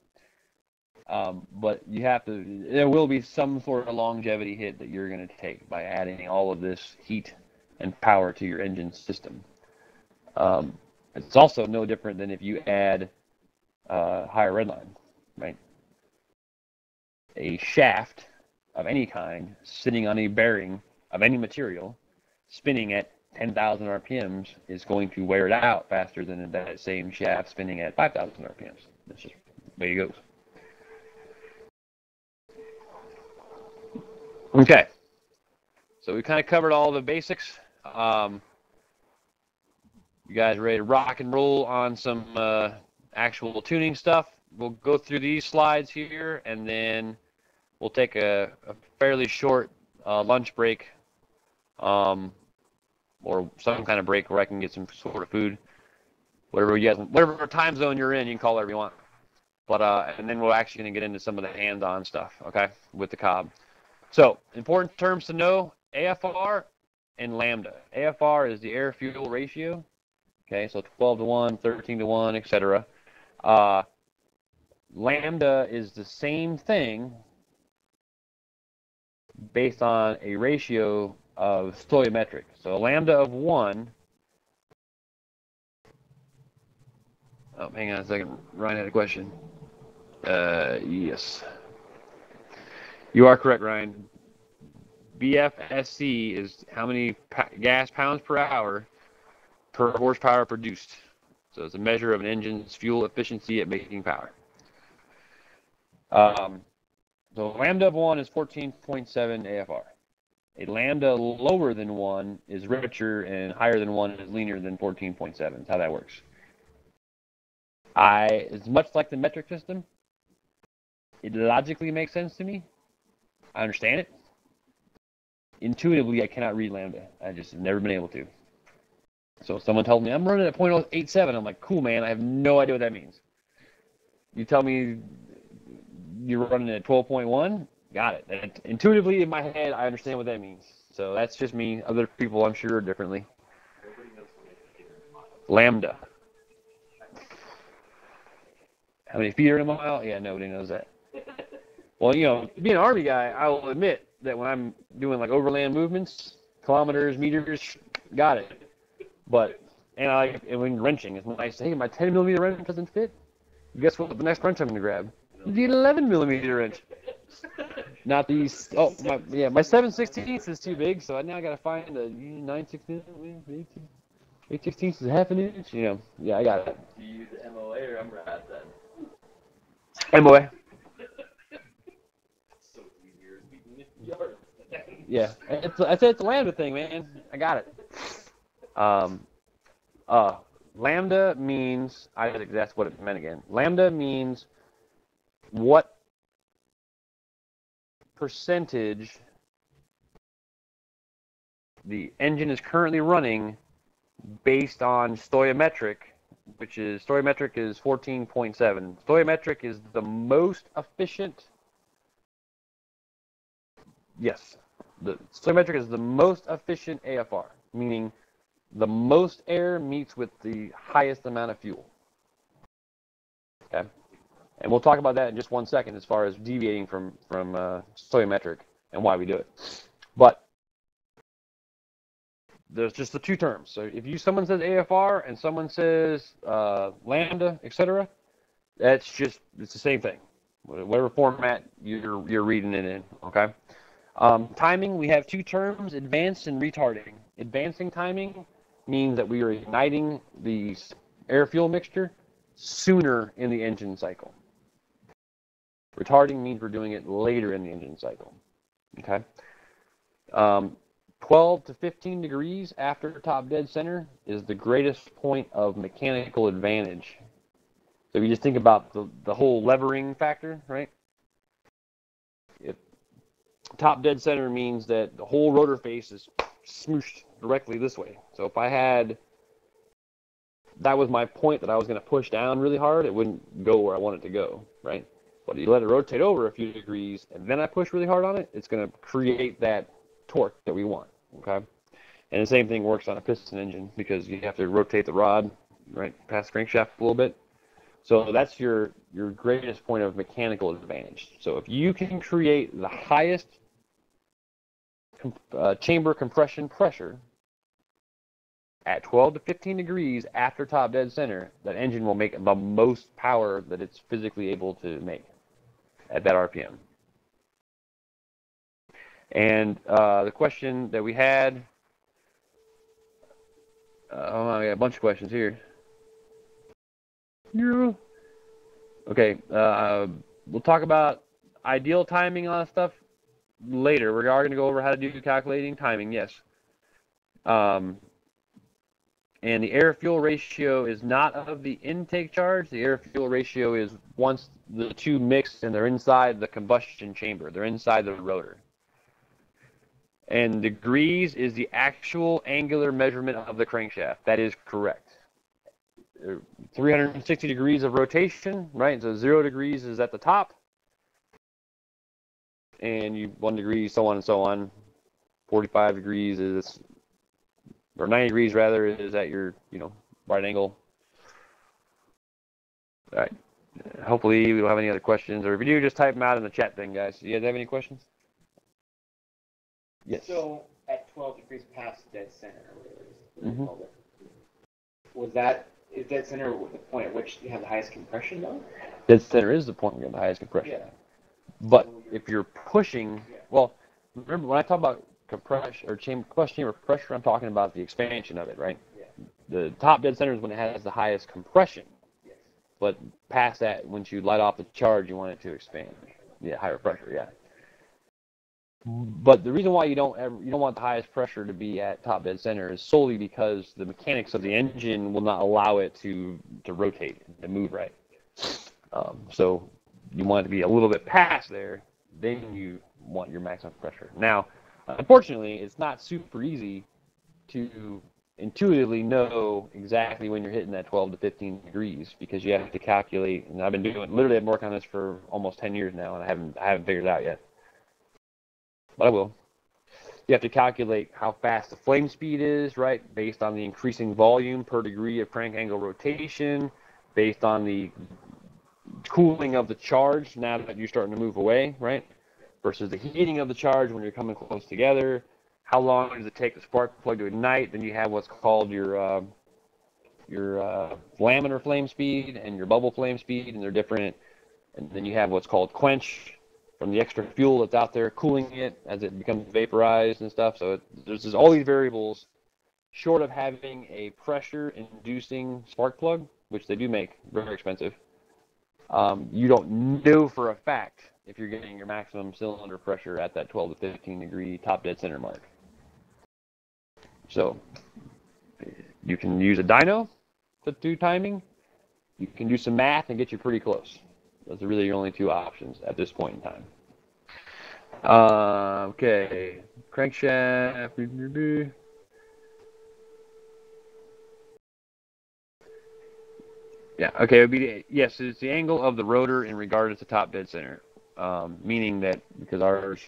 Speaker 1: Um, but you have to. There will be some sort of longevity hit that you're going to take by adding all of this heat and power to your engine system. Um, it's also no different than if you add uh, higher redline, right? A shaft of any kind sitting on a bearing of any material spinning at 10,000 RPMs is going to wear it out faster than that same shaft spinning at 5,000 RPMs. That's just the way it goes. Okay. So we kind of covered all the basics. Um, you guys ready to rock and roll on some uh, actual tuning stuff? We'll go through these slides here, and then we'll take a, a fairly short uh, lunch break. Um, or some kind of break where I can get some sort of food. Whatever you guys, whatever time zone you're in, you can call whatever you want. But uh, and then we're actually going to get into some of the hands-on stuff, okay, with the Cobb. So important terms to know: AFR and lambda. AFR is the air-fuel ratio. Okay, so 12 to 1, 13 to 1, etc. Uh, lambda is the same thing based on a ratio of stoichiometric. So a lambda of 1. Oh, hang on a second. Ryan had a question. Uh, yes. You are correct, Ryan. BFSC is how many gas pounds per hour per horsepower produced. So it's a measure of an engine's fuel efficiency at making power. Um, so lambda of 1 is 14.7 AFR. A lambda lower than 1 is richer and higher than 1 is leaner than 14.7. That's how that works. I, it's much like the metric system. It logically makes sense to me. I understand it. Intuitively, I cannot read lambda. I just have never been able to. So someone told me I'm running at 0.87. I'm like, cool, man. I have no idea what that means. You tell me you're running at 12.1. Got it. And intuitively in my head, I understand what that means. So that's just me. Other people, I'm sure, are differently. Lambda. How many feet are in a mile? Yeah, nobody knows that. Well, you know, being an army guy, I will admit that when I'm doing like overland movements, kilometers, meters, got it. But and I and when wrenching, it's nice. Hey, my 10 millimeter wrench doesn't fit. Guess what? The next wrench I'm gonna grab, the 11 millimeter wrench. Not these. Oh, my, yeah, my 7 16ths is too big, so I now got to find a 9 16 8 16 is half an inch. You know, yeah, I got it.
Speaker 3: Do you use MOA or MRAD then?
Speaker 1: MOA.
Speaker 3: so
Speaker 1: Yeah, it's I said it's a lambda thing, man. I got it. Um, uh, lambda means I just that's what it meant again. Lambda means what percentage the engine is currently running based on stoichiometric, which is stoichiometric is 14.7. Stoichiometric is the most efficient. Yes, the stoichiometric is the most efficient AFR, meaning the most air meets with the highest amount of fuel. And we'll talk about that in just one second as far as deviating from, from uh, stoichiometric and why we do it. But there's just the two terms. So if you someone says AFR and someone says uh, lambda, etc., that's just it's the same thing. Whatever format you're you're reading it in. Okay. Um, timing, we have two terms: advanced and retarding. Advancing timing means that we are igniting the air fuel mixture sooner in the engine cycle. Retarding means we're doing it later in the engine cycle. Okay. Um, 12 to 15 degrees after top dead center is the greatest point of mechanical advantage. So if you just think about the, the whole levering factor, right? If top dead center means that the whole rotor face is smooshed directly this way. So if I had that was my point that I was going to push down really hard, it wouldn't go where I want it to go, right? But you let it rotate over a few degrees and then I push really hard on it, it's going to create that torque that we want, okay? And the same thing works on a piston engine because you have to rotate the rod right past the crankshaft a little bit. So that's your your greatest point of mechanical advantage. So if you can create the highest uh, chamber compression pressure at 12 to 15 degrees after top dead center, that engine will make the most power that it's physically able to make at that RPM. And uh, the question that we had, uh, oh, I got a bunch of questions here. Yeah. Okay, uh, we'll talk about ideal timing on stuff later. We are going to go over how to do calculating timing, yes. Um, and the air fuel ratio is not of the intake charge. The air fuel ratio is once the two mix and they're inside the combustion chamber. They're inside the rotor. And degrees is the actual angular measurement of the crankshaft. That is correct. 360 degrees of rotation, right? So zero degrees is at the top. And you one degree, so on and so on. 45 degrees is or 90 degrees rather is at your you know right angle. All right. Hopefully we don't have any other questions, or if you do, just type them out in the chat thing, guys. Do you guys have any questions? Yes.
Speaker 5: So at 12 degrees past dead center, or whatever it is,
Speaker 1: Mhm.
Speaker 5: was that is dead center the point at which you have the highest compression though?
Speaker 1: Dead center is the point where you have the highest compression.
Speaker 5: Yeah.
Speaker 1: But if you're pushing,
Speaker 5: Yeah.
Speaker 1: well, remember when I talk about compression or chamber combustion chamber pressure, I'm talking about the expansion of it, right?
Speaker 5: Yeah.
Speaker 1: The top dead center is when it has the highest compression.
Speaker 5: Yes.
Speaker 1: But past that, once you light off the charge, you want it to expand. Yeah, higher pressure. Yeah. But the reason why you don't ever you don't want the highest pressure to be at top dead center is solely because the mechanics of the engine will not allow it to to rotate and move right. Um, so you want it to be a little bit past there, then you want your maximum pressure. Now, unfortunately, it's not super easy to intuitively know exactly when you're hitting that 12 to 15 degrees because you have to calculate. And I've been doing literally I've been working on this for almost 10 years now, and I haven't I haven't figured it out yet. But I will. You have to calculate how fast the flame speed is, right, based on the increasing volume per degree of crank angle rotation, based on the cooling of the charge now that you're starting to move away, right, versus the heating of the charge when you're coming close together. How long does it take the spark plug to ignite? Then you have what's called your uh, your uh, laminar flame speed and your bubble flame speed, and they're different. And then you have what's called quench from the extra fuel that's out there cooling it as it becomes vaporized and stuff. So it, there's, there's all these variables. Short of having a pressure-inducing spark plug, which they do make very expensive, um, you don't know for a fact if you're getting your maximum cylinder pressure at that 12 to 15 degree top dead center mark. So you can use a dyno to do timing. You can do some math and get you pretty close. Those are really your only two options at this point in time. Uh, okay, crankshaft. Yeah, okay, it would be yes, it's the angle of the rotor in regard to the top dead center, um, meaning that because ours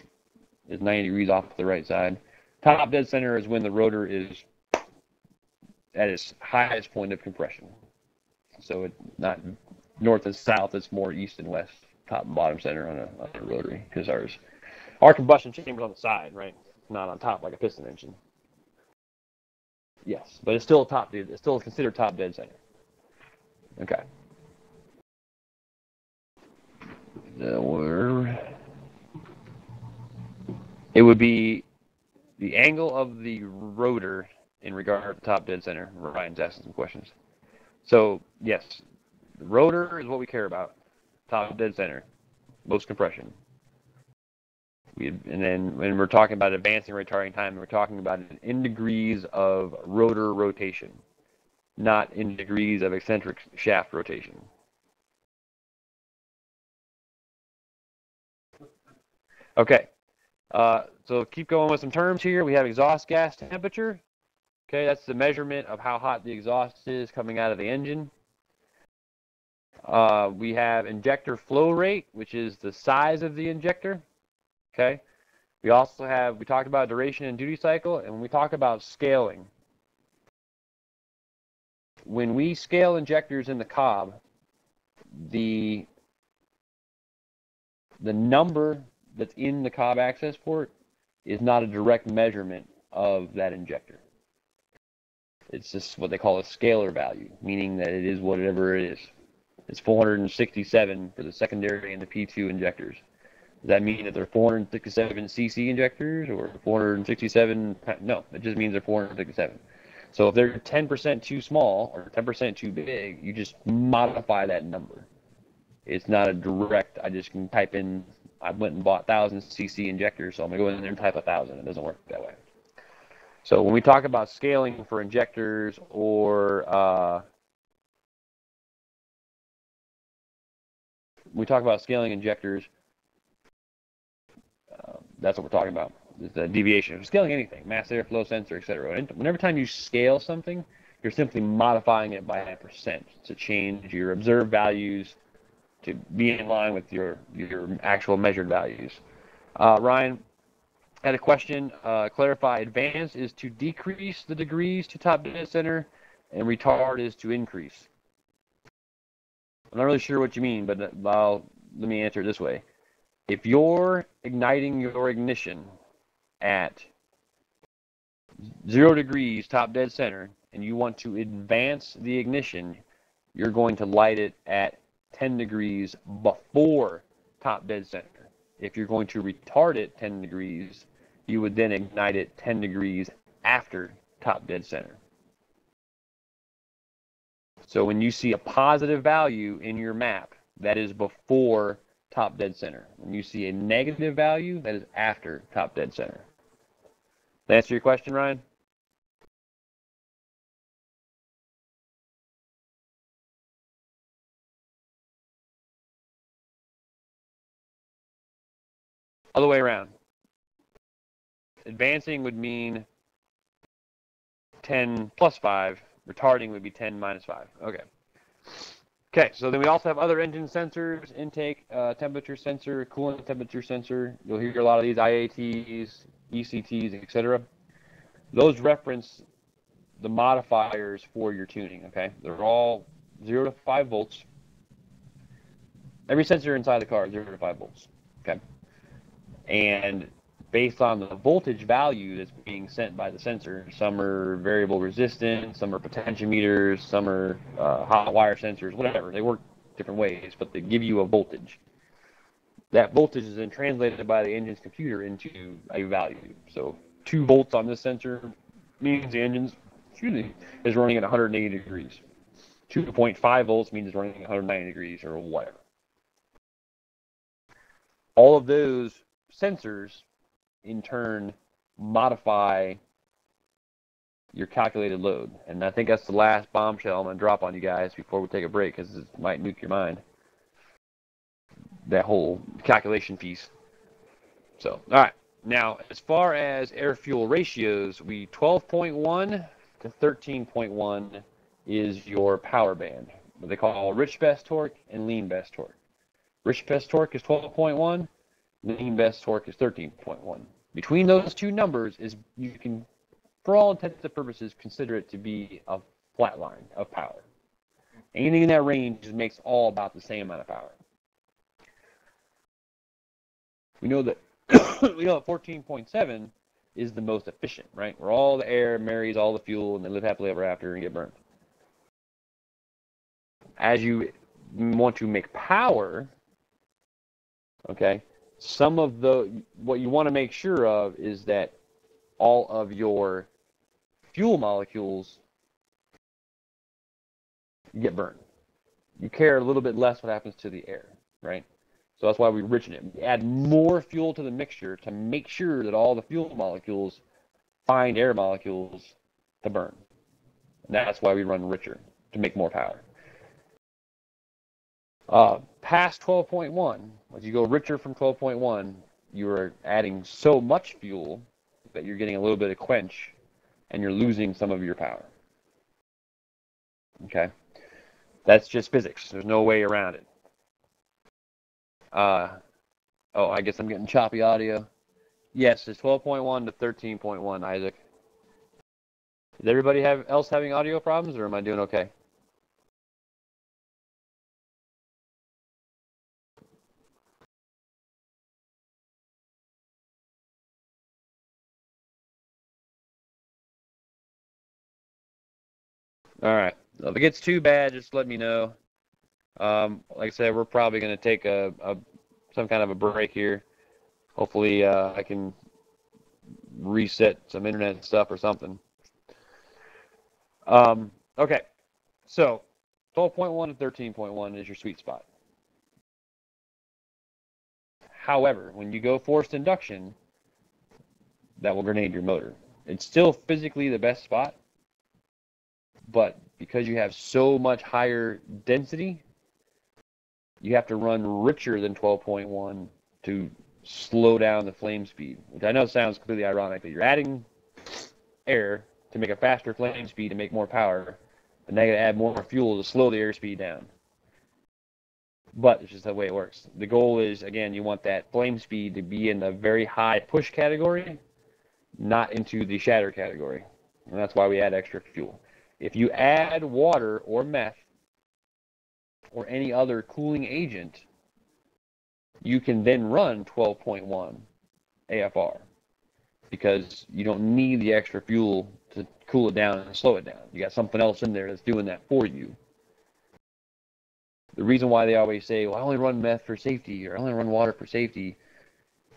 Speaker 1: is 90 degrees off the right side, top dead center is when the rotor is at its highest point of compression. So it's not north and south, it's more east and west, top and bottom center on a, on a rotary. Because ours, our combustion chamber's on the side, right? Not on top like a piston engine. Yes, but it's still top, dude. It's still considered top dead center. Okay. Now, where it would be the angle of the rotor in regard to top dead center. Ryan's asking some questions. So yes, the rotor is what we care about. Top dead center, most compression. We, and then when we're talking about advancing retarding time, we're talking about it in degrees of rotor rotation, not in degrees of eccentric shaft rotation. Okay, uh, so keep going with some terms here. We have exhaust gas temperature. Okay, that's the measurement of how hot the exhaust is coming out of the engine. Uh, we have injector flow rate, which is the size of the injector. Okay. We also have, we talked about duration and duty cycle, and we talk about scaling, when we scale injectors in the Cobb, the the number that's in the Cobb Accessport is not a direct measurement of that injector. It's just what they call a scalar value, meaning that it is whatever it is. It's 467 for the secondary and the P2 injectors. Does that mean that they're 467 cc injectors or 467? No, it just means they're 467. So if they're 10% too small or 10% too big, you just modify that number. It's not a direct, I just can type in, I went and bought 1,000 cc injectors, so I'm going to go in there and type 1,000. It doesn't work that way. So when we talk about scaling for injectors or uh, we talk about scaling injectors, uh, that's what we're talking about. Is the deviation. Of scaling anything, mass airflow sensor, etc. Whenever time you scale something, you're simply modifying it by a percent to change your observed values to be in line with your your actual measured values. Uh, Ryan had a question. Uh, clarify: advance is to decrease the degrees to top dead center, and retard is to increase. I'm not really sure what you mean, but I'll, let me answer it this way. If you're igniting your ignition at zero degrees top dead center and you want to advance the ignition, you're going to light it at 10 degrees before top dead center. If you're going to retard it 10 degrees, you would then ignite it 10 degrees after top dead center. So when you see a positive value in your map, that is before top dead center. When you see a negative value, that is after top dead center. That answer your question, Ryan? Other way around. Advancing would mean 10 plus 5. Retarding would be 10 minus 5. Okay. Okay, so then we also have other engine sensors, intake uh, temperature sensor, coolant temperature sensor. You'll hear a lot of these IATs, ECTs, etc. Those reference the modifiers for your tuning, okay? They're all 0 to 5 volts. Every sensor inside the car is 0 to 5 volts, okay? And based on the voltage value that's being sent by the sensor. Some are variable resistance, some are potentiometers, some are uh, hot wire sensors, whatever. They work different ways, but they give you a voltage. That voltage is then translated by the engine's computer into a value. So two volts on this sensor means the engine's excuse me, is running at 180 degrees. 2.5 volts means it's running at 190 degrees or whatever. All of those sensors in turn modify your calculated load. And I think that's the last bombshell I'm going to drop on you guys before we take a break because it might nuke your mind. That whole calculation piece. So, all right. Now, as far as air fuel ratios, we 12.1 to 13.1 is your power band. What they call rich best torque and lean best torque. Rich best torque is 12.1, lean best torque is 13.1 between those two numbers is you can, for all intents and purposes, consider it to be a flat line of power. Anything in that range makes all about the same amount of power. We know that we know that 14.7 is the most efficient, right? Where all the air marries all the fuel and they live happily ever after and get burned. As you want to make power, okay, some of the what you want to make sure of is that all of your fuel molecules get burned. You care a little bit less what happens to the air, right? So that's why we richen it. We add more fuel to the mixture to make sure that all the fuel molecules find air molecules to burn. And that's why we run richer to make more power. Uh, past 12.1, as you go richer from 12.1, you are adding so much fuel that you're getting a little bit of quench and you're losing some of your power. Okay? That's just physics. There's no way around it. Uh, oh, I guess I'm getting choppy audio. Yes, it's 12.1 to 13.1, Isaac. Does everybody have else having audio problems, or am I doing okay? All right. If it gets too bad, just let me know. Um, like I said, we're probably going to take a, a some kind of a break here. Hopefully, uh, I can reset some internet stuff or something. Um, okay, so 12.1 to 13.1 is your sweet spot. However, when you go forced induction, that will grenade your motor. It's still physically the best spot, but because you have so much higher density, you have to run richer than 12.1 to slow down the flame speed, which I know sounds completely ironic, but you're adding air to make a faster flame speed to make more power, but now you add more fuel to slow the airspeed down. But it's just the way it works. The goal is, again, you want that flame speed to be in the very high push category, not into the shatter category. And that's why we add extra fuel. If you add water or meth or any other cooling agent, you can then run 12.1 AFR because you don't need the extra fuel to cool it down and slow it down. You got something else in there that's doing that for you. The reason why they always say, well, I only run meth for safety or I only run water for safety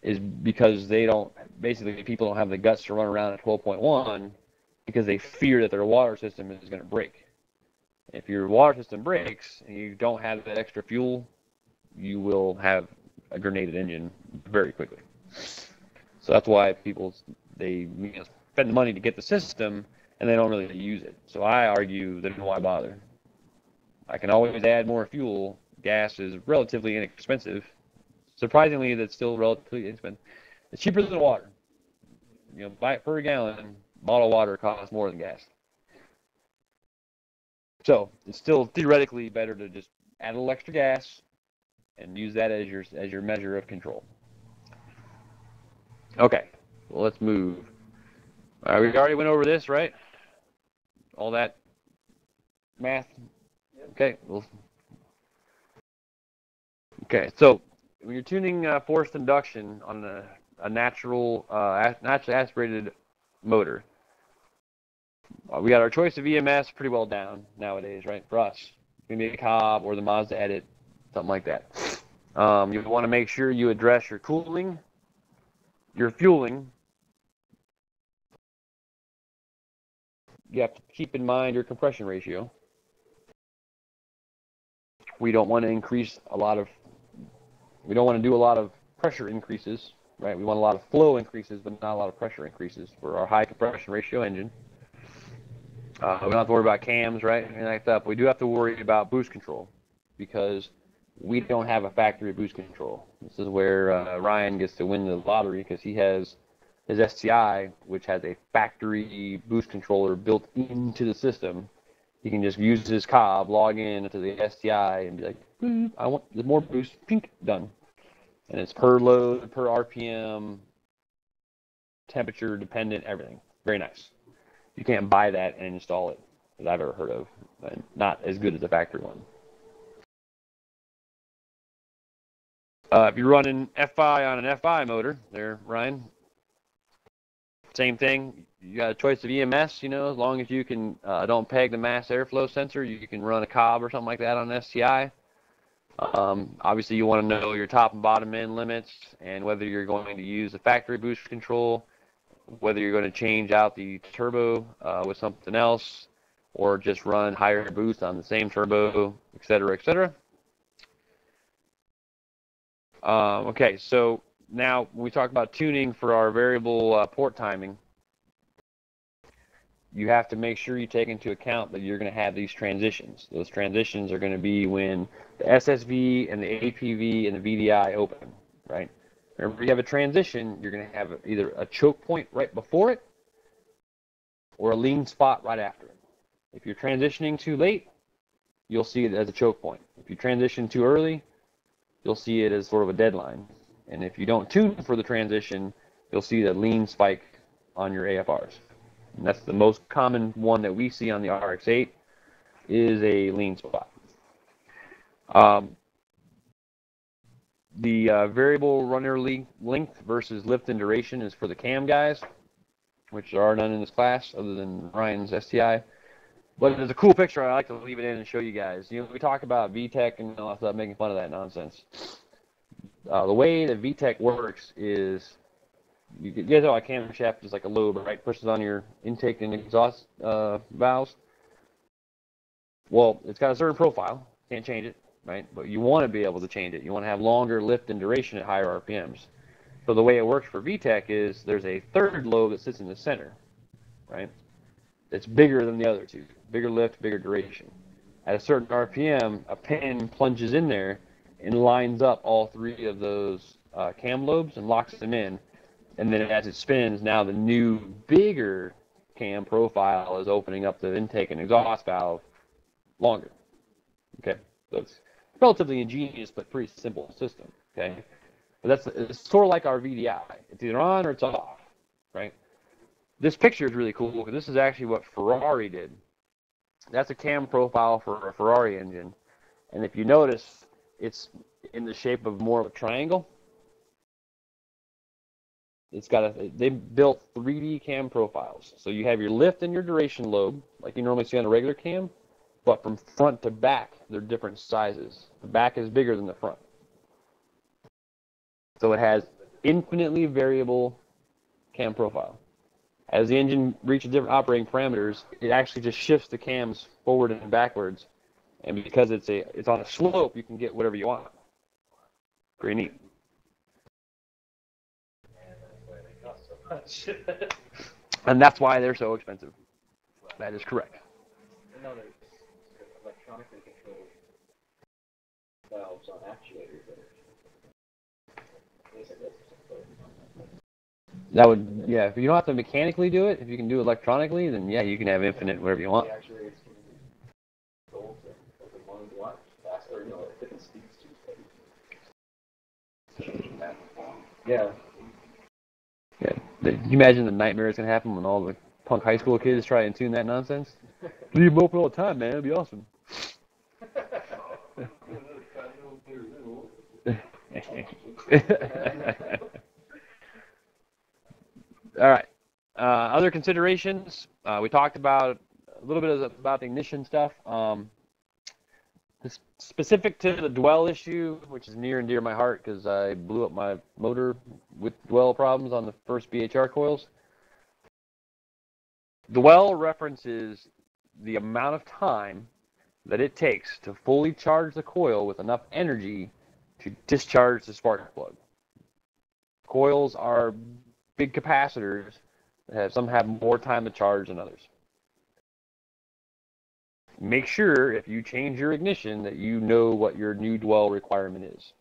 Speaker 1: is because they don't, basically, people don't have the guts to run around at 12.1 because they fear that their water system is going to break. If your water system breaks and you don't have that extra fuel, you will have a grenaded engine very quickly. So that's why people they you know, spend the money to get the system and they don't really use it. So I argue that why bother? I can always add more fuel. Gas is relatively inexpensive. Surprisingly, that's still relatively inexpensive. It's cheaper than water. You know, buy it per gallon. Bottled water costs more than gas. So it's still theoretically better to just add a little extra gas and use that as your as your measure of control. Okay, well let's move. All right, we already went over this, right? All that math. Okay, well, okay. So when you're tuning uh, forced induction on a, a natural, uh, naturally aspirated motor, uh, we got our choice of EMS pretty well down nowadays, right? For us, maybe a Cobb or the MazdaEdit, something like that. Um, you want to make sure you address your cooling, your fueling. You have to keep in mind your compression ratio. We don't want to increase a lot of, we don't want to do a lot of pressure increases, right? We want a lot of flow increases, but not a lot of pressure increases for our high compression ratio engine. Uh, we don't have to worry about cams, right? Anything like that. We do have to worry about boost control because we don't have a factory boost control. This is where uh, Ryan gets to win the lottery because he has his STI, which has a factory boost controller built into the system. He can just use his Cobb, log in to the STI, and be like, I want more boost, pink, done. And it's per load, per RPM, temperature dependent, everything. Very nice. You can't buy that and install it. that I've ever heard of, not as good as the factory one. Uh, if you're running FI on an FI motor, there, Ryan, same thing. You got a choice of EMS, you know, as long as you can uh, don't peg the mass airflow sensor, you can run a Cobb or something like that on STI. Um, obviously, you want to know your top and bottom end limits and whether you're going to use a factory boost control, whether you're going to change out the turbo uh, with something else, or just run higher boost on the same turbo, et cetera, et cetera. Um, okay, so now we talk about tuning for our variable uh, port timing, you have to make sure you take into account that you're going to have these transitions. Those transitions are going to be when the SSV and the APV and the VDI open, right? Remember, you have a transition, you're going to have either a choke point right before it or a lean spot right after it. If you're transitioning too late, you'll see it as a choke point. If you transition too early, you'll see it as sort of a deadline. And if you don't tune for the transition, you'll see that lean spike on your AFRs. And that's the most common one that we see on the RX-8 is a lean spot. Um, the uh, variable runner length versus lift and duration is for the cam guys, which there are none in this class other than Ryan's STI. But it's a cool picture. I like to leave it in and show you guys. You know, we talk about VTEC and all that making fun of that nonsense. Uh, the way that VTEC works is you, you guys know a camshaft is like a lobe, right? Pushes on your intake and exhaust uh, valves. Well, it's got a certain profile. Can't change it, right? But you want to be able to change it. You want to have longer lift and duration at higher RPMs. So the way it works for VTEC is there's a third lobe that sits in the center, right? It's bigger than the other two. Bigger lift, bigger duration. At a certain RPM, a pin plunges in there and lines up all three of those uh, cam lobes and locks them in and then as it spins, now the new bigger cam profile is opening up the intake and exhaust valve longer. Okay, so it's relatively ingenious but pretty simple system. Okay, but that's it's sort of like our VDI. It's either on or it's off, right? This picture is really cool because this is actually what Ferrari did. That's a cam profile for a Ferrari engine, and if you notice, it's in the shape of more of a triangle it's got a they built 3D cam profiles. So you have your lift and your duration lobe, like you normally see on a regular cam, but from front to back, they're different sizes. The back is bigger than the front. So it has infinitely variable cam profile. As the engine reaches different operating parameters, it actually just shifts the cams forward and backwards. And because it's a it's on a slope, you can get whatever you want. Pretty neat. And that's why they cost so much. And that's why they're so expensive. That is correct.
Speaker 5: No, there's electronically controlled valves on actuators
Speaker 1: that would, yeah. If you don't have to mechanically do it, if you can do it electronically, then yeah, you can have infinite whatever you want.
Speaker 5: Yeah.
Speaker 1: Yeah. Can you imagine the nightmare that's gonna happen when all the punk high school kids try and tune that nonsense? Leave them open all the time, man. It'd be awesome. all right. Uh, other considerations. Uh, we talked about a little bit about the ignition stuff. Um, specific to the dwell issue, which is near and dear to my heart because I blew up my motor with dwell problems on the first BHR coils. Dwell references the amount of time that it takes to fully charge the coil with enough energy to discharge the spark plug. Coils are big capacitors that have, some have more time to charge than others make sure if you change your ignition that you know what your new dwell requirement is.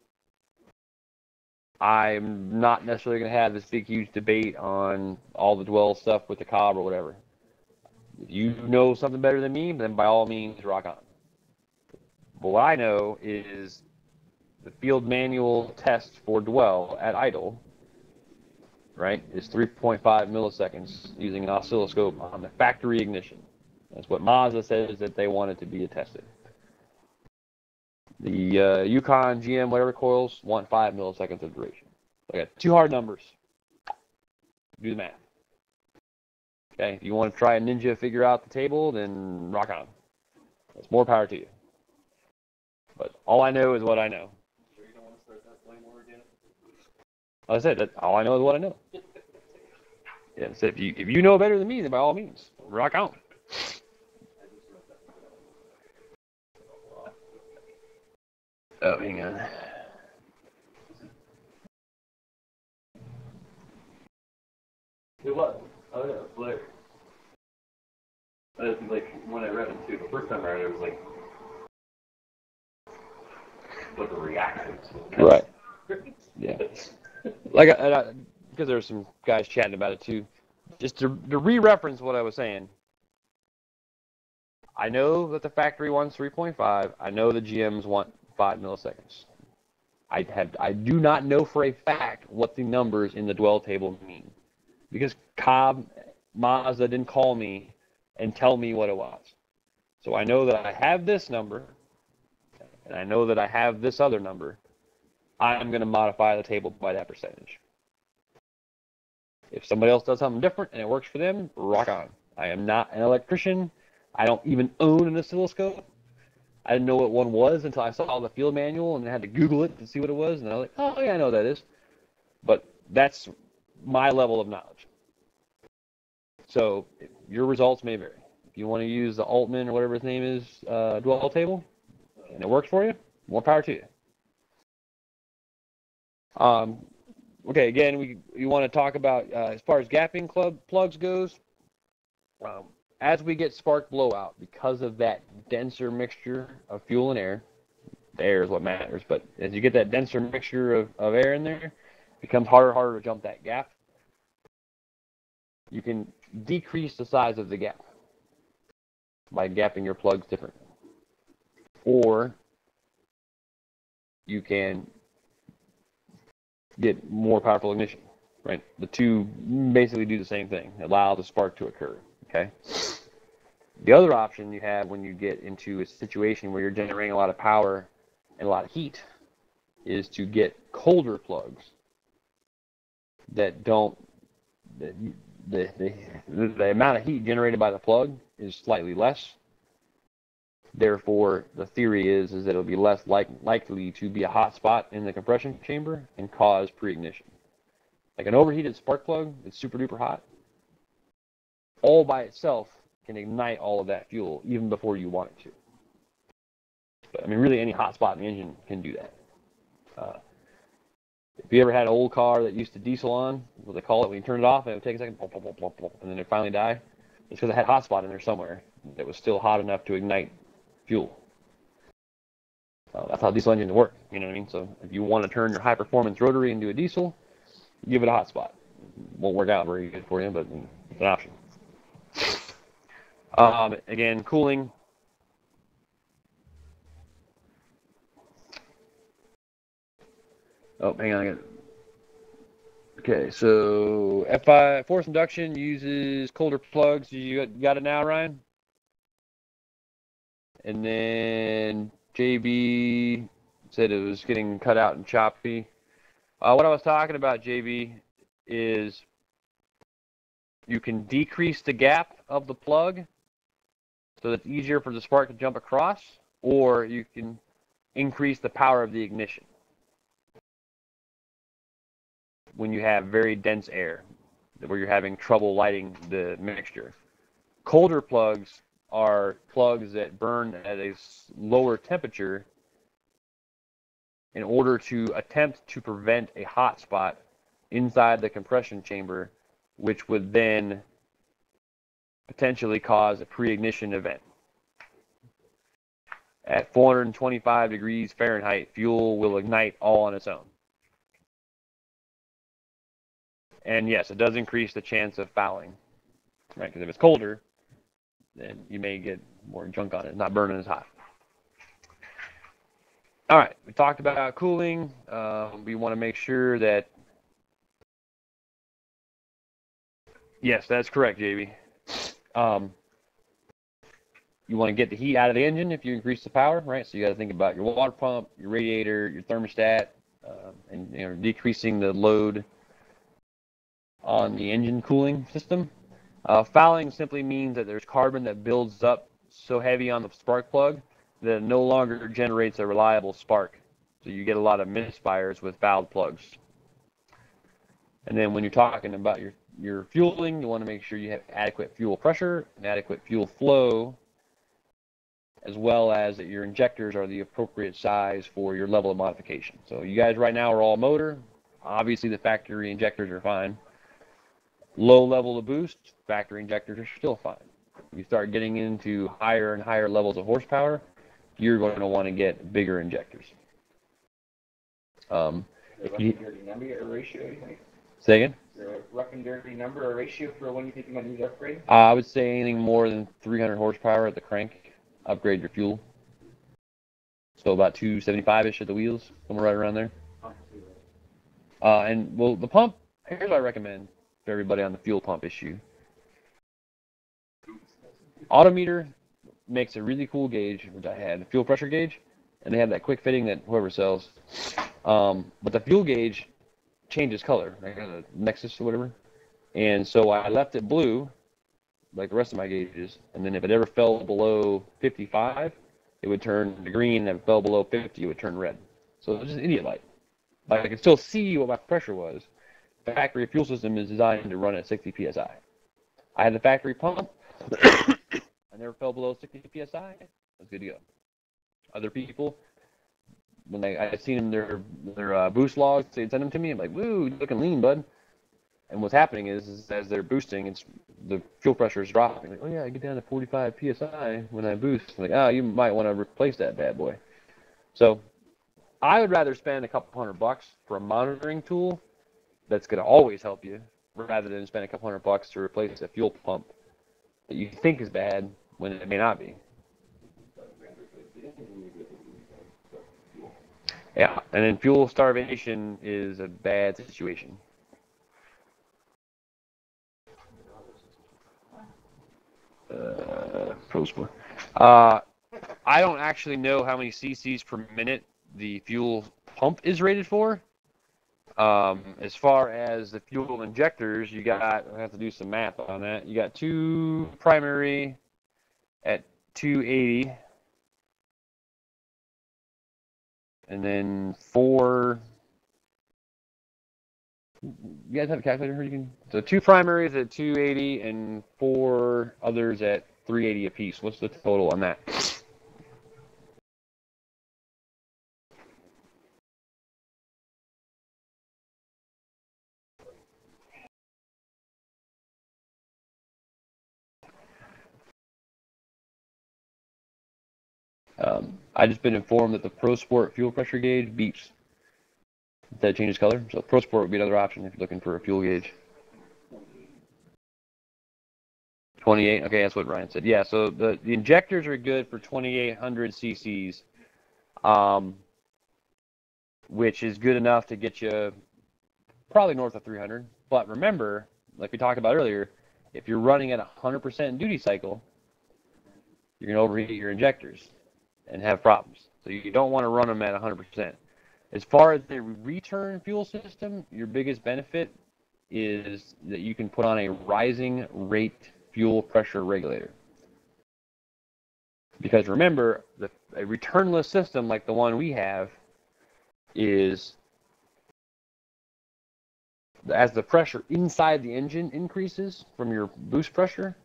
Speaker 1: I'm not necessarily going to have this big, huge debate on all the dwell stuff with the Cobb or whatever. If you know something better than me, then by all means, rock on. But what I know is the field manual test for dwell at idle, right, is 3.5 milliseconds using an oscilloscope on the factory ignition. That's what Mazda says that they want it to be attested. The uh, Yukon GM whatever coils want five milliseconds of duration. So I got two hard numbers. Do the math. Okay, if you want to try a ninja figure out the table, then rock on. That's more power to you. But all I know is what I know.
Speaker 3: Sure you don't want to start that flame war again?
Speaker 1: Like I said, that all I know is what I know. Yeah, so if you if you know better than me, then by all means, rock on. Oh, hang on.
Speaker 3: It was. Oh yeah, Blair. But like when I read it too, the first time I read it, it was like what the reaction to. it.
Speaker 1: Right. Yeah. Like, because there were some guys chatting about it too. Just to, to re-reference what I was saying. I know that the factory wants 3.5. I know the GMs want five milliseconds. I have I do not know for a fact what the numbers in the dwell table mean, because Cobb Mazda didn't call me and tell me what it was. So I know that I have this number, and I know that I have this other number. I'm going to modify the table by that percentage. If somebody else does something different and it works for them, rock on. I am not an electrician. I don't even own an oscilloscope. I didn't know what one was until I saw the field manual and I had to Google it to see what it was. And I was like, oh, yeah, I know what that is. But that's my level of knowledge. So your results may vary. If you want to use the Altman or whatever his name is uh, dwell table and it works for you, more power to you. Um, okay, again, we you want to talk about uh, as far as gapping club plugs goes. Um, as we get spark blowout, because of that denser mixture of fuel and air, air is what matters. But as you get that denser mixture of, of air in there, it becomes harder and harder to jump that gap. You can decrease the size of the gap by gapping your plugs different. Or you can get more powerful ignition, right? The two basically do the same thing, allow the spark to occur, okay? The other option you have when you get into a situation where you're generating a lot of power and a lot of heat is to get colder plugs that don't, the, the, the, the amount of heat generated by the plug is slightly less. Therefore, the theory is, is that it'll be less like, likely to be a hot spot in the compression chamber and cause pre-ignition. Like an overheated spark plug that's super duper hot, all by itself can ignite all of that fuel even before you want it to. But, I mean, really, any hot spot in the engine can do that. Uh, if you ever had an old car that used to diesel on, what they call it, when you turn it off, it would take a second, and then it finally die, it's because it had a hot spot in there somewhere that was still hot enough to ignite fuel. Uh, that's how diesel engines work. You know what I mean? So if you want to turn your high performance rotary into a diesel, give it a hot spot. Won't work out very good for you, but it's an option. Um, again, cooling. Oh, hang on. Okay, so F5 force induction uses colder plugs. You got- you got it now, Ryan? And then JB said it was getting cut out and choppy. Uh, what I was talking about, JB, is you can decrease the gap of the plug so that it's easier for the spark to jump across, or you can increase the power of the ignition when you have very dense air, where you're having trouble lighting the mixture. Colder plugs are plugs that burn at a lower temperature in order to attempt to prevent a hot spot inside the compression chamber, which would then potentially cause a pre-ignition event. At 425 degrees Fahrenheit, fuel will ignite all on its own. And yes, it does increase the chance of fouling, right? Because if it's colder, then you may get more junk on it, not burning as hot. All right, we talked about cooling. Uh, we want to make sure that. Yes, that's correct, JB. Um, you want to get the heat out of the engine if you increase the power, right? So you got to think about your water pump, your radiator, your thermostat, uh, and you know decreasing the load on the engine cooling system. Uh, fouling simply means that there's carbon that builds up so heavy on the spark plug that it no longer generates a reliable spark. So you get a lot of misfires with fouled plugs. And then when you're talking about your, your fueling, you want to make sure you have adequate fuel pressure and adequate fuel flow, as well as that your injectors are the appropriate size for your level of modification. So you guys right now are all motor. Obviously the factory injectors are fine. Low level of boost, factory injectors are still fine. You start getting into higher and higher levels of horsepower, you're going to want to get bigger injectors. Um,
Speaker 5: Is there a
Speaker 1: You-
Speaker 5: dirty number or ratio, you think?
Speaker 1: say again?
Speaker 5: Rough and dirty number or ratio for when you think you might need to upgrade?
Speaker 1: Uh, I would say anything more than 300 horsepower at the crank, upgrade your fuel. So about 275-ish at the wheels, somewhere right around there. Uh, and well, the pump. Here's what I recommend for everybody on the fuel pump issue. Autometer makes a really cool gauge, which I had, a fuel pressure gauge, and they have that quick fitting that whoever sells. Um, but the fuel gauge changes color, I got a Nexus or whatever. And so I left it blue, like the rest of my gauges. And then if it ever fell below 55, it would turn to green. And if it fell below 50, it would turn red. So it was just an idiot light. Like I could still see what my pressure was. Factory fuel system is designed to run at 60 psi. I had the factory pump. I never fell below 60 psi. I was good to go. Other people, when they I seen them their their uh, boost logs, they'd send them to me. I'm like, "Woo, looking lean, bud." And what's happening is, is as they're boosting, it's the fuel pressure is dropping. Like, oh yeah, I get down to 45 psi when I boost. I'm like, oh, you might want to replace that bad boy. So, I would rather spend a couple hundred bucks for a monitoring tool that's going to always help you, rather than spend a couple hundred bucks to replace a fuel pump that you think is bad when it may not be. Yeah, and then fuel starvation is a bad situation. Uh, Pro Sport. Uh, I don't actually know how many cc's per minute the fuel pump is rated for. Um, as far as the fuel injectors, you got, I have to do some math on that. You got two primary at 280, and then four. You guys have a calculator? here You can. So two primaries at 280 and four others at 380 apiece. What's the total on that? Um, I just been informed that the Pro Sport fuel pressure gauge beeps. That changes color. So Pro Sport would be another option if you're looking for a fuel gauge. 28. Okay, that's what Ryan said. Yeah, so the, the injectors are good for 2,800 cc's, um, which is good enough to get you probably north of 300. But remember, like we talked about earlier, if you're running at 100% duty cycle, you're going to overheat your injectors and have problems. So you don't want to run them at 100%. As far as the return fuel system, your biggest benefit is that you can put on a rising rate fuel pressure regulator. Because remember, the, a returnless system like the one we have is as the pressure inside the engine increases from your boost pressure,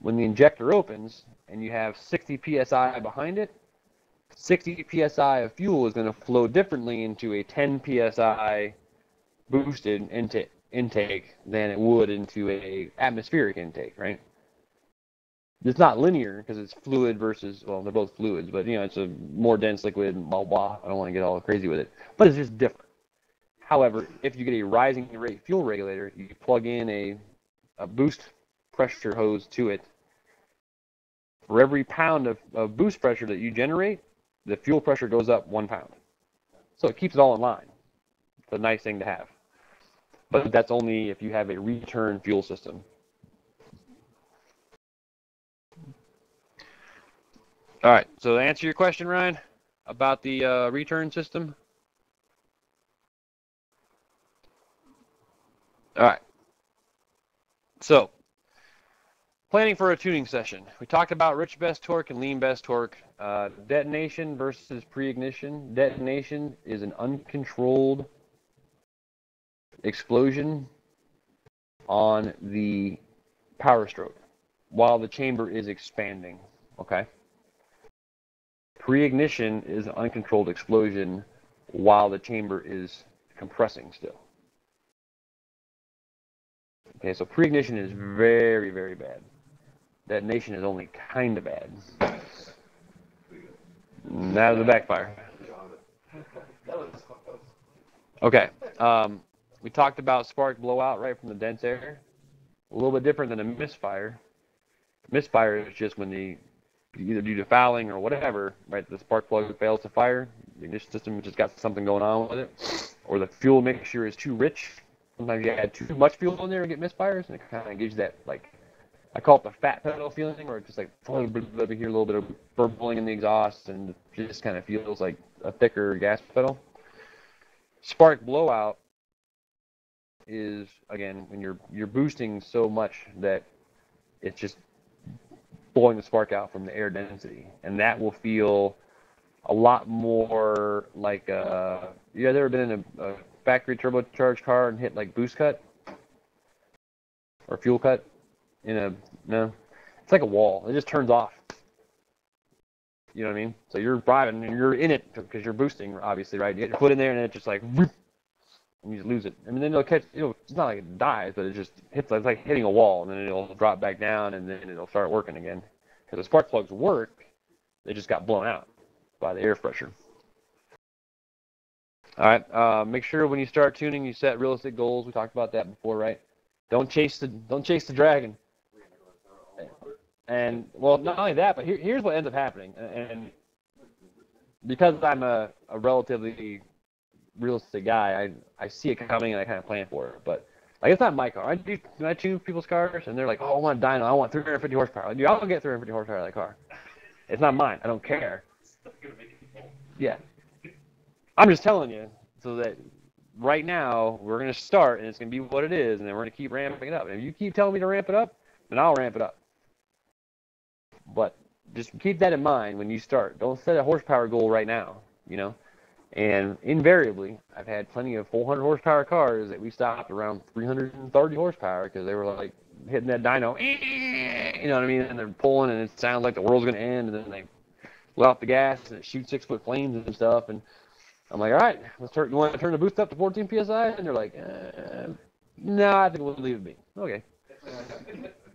Speaker 1: when the injector opens and you have 60 psi behind it, 60 psi of fuel is going to flow differently into a 10 psi boosted intake intake than it would into a atmospheric intake, right? It's not linear because it's fluid versus well, they're both fluids, but you know it's a more dense liquid. Blah blah. I don't want to get all crazy with it, but it's just different. However, if you get a rising rate fuel regulator, you plug in a a boost pressure hose to it. For every pound of, of boost pressure that you generate, the fuel pressure goes up one pound. So it keeps it all in line. It's a nice thing to have. But that's only if you have a return fuel system. All right. So to answer your question, Ryan, about the uh, return system. All right. So, planning for a tuning session. We talked about rich best torque and lean best torque. Uh, detonation versus pre-ignition. Detonation is an uncontrolled explosion on the power stroke while the chamber is expanding. Okay. Pre-ignition is an uncontrolled explosion while the chamber is compressing still. Okay, so pre-ignition is very, very bad. Detonation is only kind of bad. That was a backfire. Okay, um, we talked about spark blowout right from the dense air. A little bit different than a misfire. Misfire is just when the either due to fouling or whatever, right? The spark plug fails to fire. The ignition system just got something going on with it, or the fuel mixture is too rich. Sometimes you add too much fuel in there and get misfires, and it kind of gives you that like I call it the fat pedal feeling, where it just like over here a little bit of burbling in the exhaust, and just kind of feels like a thicker gas pedal. Spark blowout is again when you're you're boosting so much that it's just blowing the spark out from the air density, and that will feel a lot more like uh, you guys ever been in a, a factory turbocharged car and hit like boost cut? Or fuel cut in a no? It's like a wall. It just turns off. You know what I mean? So you're driving and you're in it because you're boosting, obviously, right? You get your foot in there and it just like, whoop, and you just lose it. I mean, then it'll catch. It's not like it dies, but it just hits. It's like hitting a wall, and then it'll drop back down, and then it'll start working again. Because the spark plugs work, they just got blown out by the air pressure. All right. Uh, make sure when you start tuning, you set realistic goals. We talked about that before, right? Don't chase the don't chase the dragon. And well, not only that, but here, here's what ends up happening. And because I'm a, a relatively realistic guy, I I see it coming and I kind of plan for it. But like it's not my car. I do I tune people's cars and they're like, oh, I want a dyno. I want 350 horsepower. Dude, I'll get 350 horsepower of that car. It's not mine. I don't care. Yeah. I'm just telling you so that right now we're gonna start and it's gonna be what it is, and then we're gonna keep ramping it up. And if you keep telling me to ramp it up, then I'll ramp it up. But just keep that in mind when you start. Don't set a horsepower goal right now. You know. And invariably, I've had plenty of 400 horsepower cars that we stopped around 330 horsepower because they were like hitting that dyno, you know what I mean? And they're pulling, and it sounds like the world's gonna end. And then they let off the gas, and it shoots six foot flames and stuff. And I'm like, all right, let's turn. You want to turn the boost up to 14 psi? And they're like, uh, no, I think we'll leave it be. Okay.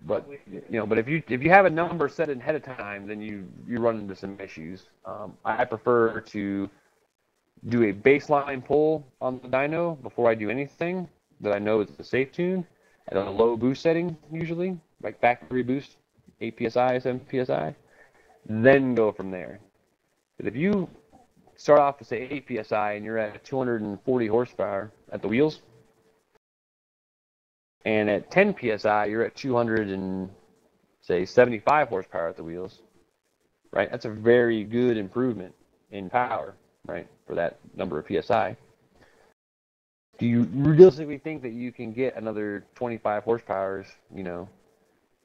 Speaker 1: But you know, but if you if you have a number set ahead of time, then you you run into some issues. Um, I prefer to do a baseline pull on the dyno before I do anything that I know is a safe tune at a low boost setting usually, like factory boost, 8 psi, 7 psi, then go from there. But if you start off with say 8 psi and you're at 240 horsepower at the wheels, and at 10 psi you're at 200 and say 75 horsepower at the wheels, right? That's a very good improvement in power right, for that number of psi. Do you realistically think that you can get another 25 horsepowers, you know,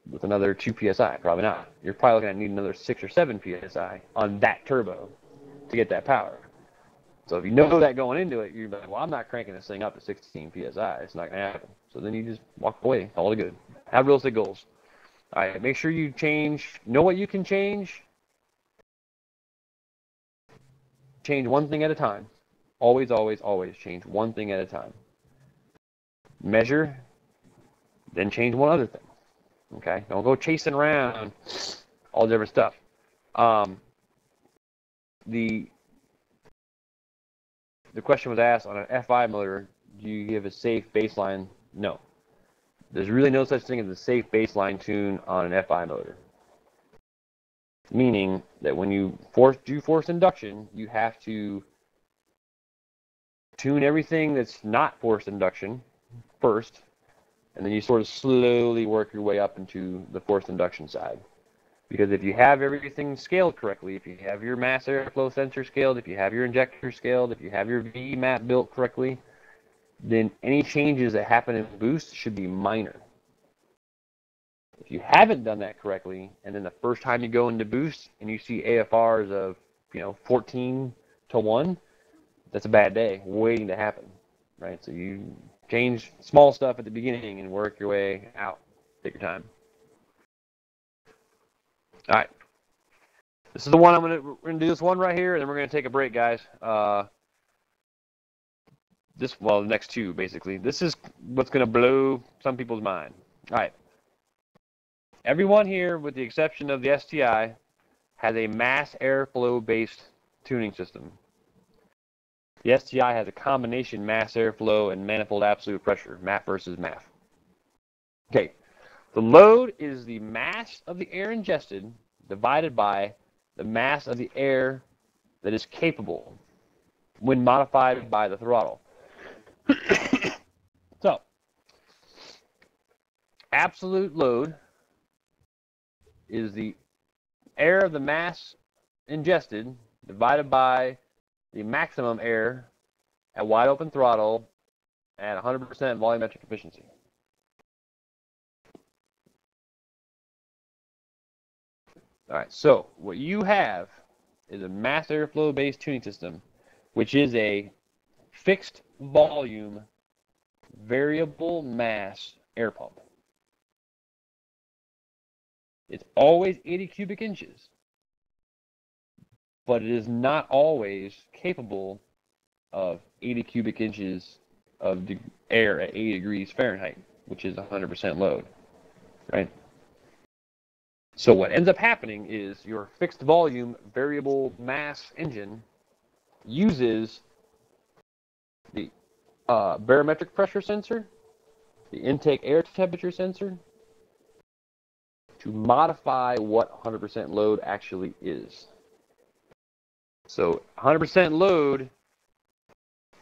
Speaker 1: with another 2 psi? Probably not. You're probably going to need another 6 or 7 psi on that turbo to get that power. So if you know that going into it, you're like, well, I'm not cranking this thing up to 16 psi. It's not going to happen. So then you just walk away. All the good. Have realistic goals. All right. Make sure you change. Know what you can change change one thing at a time. Always, always, always change one thing at a time. Measure, then change one other thing. Okay? Don't go chasing around all different stuff. Um, the the question was asked on an FI motor, do you give a safe baseline? No. There's really no such thing as a safe baseline tune on an FI motor meaning that when you force do force induction, you have to tune everything that's not forced induction first, and then you sort of slowly work your way up into the forced induction side. Because if you have everything scaled correctly, if you have your mass airflow sensor scaled, if you have your injector scaled, if you have your V map built correctly, then any changes that happen in boost should be minor. If you haven't done that correctly, and then the first time you go into boost and you see AFRs of, you know, 14 to 1, that's a bad day waiting to happen, right? So you change small stuff at the beginning and work your way out. Take your time. All right. This is the one I'm gonna do this one right here, and then we're gonna take a break, guys. Uh, this well, the next two basically. This is what's gonna blow some people's mind. All right. Everyone here, with the exception of the STI, has a mass airflow based tuning system. The STI has a combination mass airflow and manifold absolute pressure, MAP versus MAF. Okay, the load is the mass of the air ingested divided by the mass of the air that is capable when modified by the throttle. so, absolute load is the air of the mass ingested divided by the maximum air at wide open throttle at 100% volumetric efficiency. All right, so what you have is a mass airflow based tuning system, which is a fixed volume, variable mass air pump. It's always 80 cubic inches, but it is not always capable of 80 cubic inches of de- air at 80 degrees Fahrenheit, which is 100% load, right? So what ends up happening is your fixed volume variable mass engine uses the uh, barometric pressure sensor, the intake air temperature sensor, to modify what 100% load actually is. So 100% load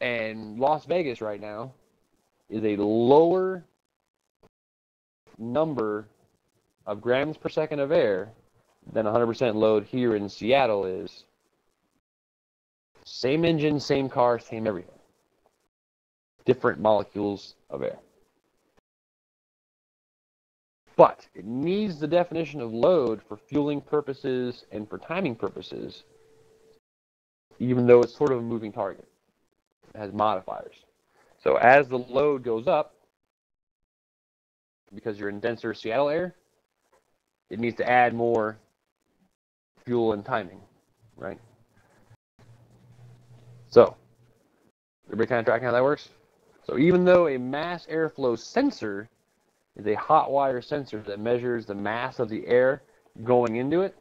Speaker 1: and Las Vegas right now is a lower number of grams per second of air than 100% load here in Seattle is. Same engine, same car, same everything. Different molecules of air. But it needs the definition of load for fueling purposes and for timing purposes, even though it's sort of a moving target. It has modifiers. So as the load goes up, because you're in denser Seattle air, it needs to add more fuel and timing, right? So, everybody kind of tracking how that works? So even though a mass airflow sensor is a hot wire sensor that measures the mass of the air going into it,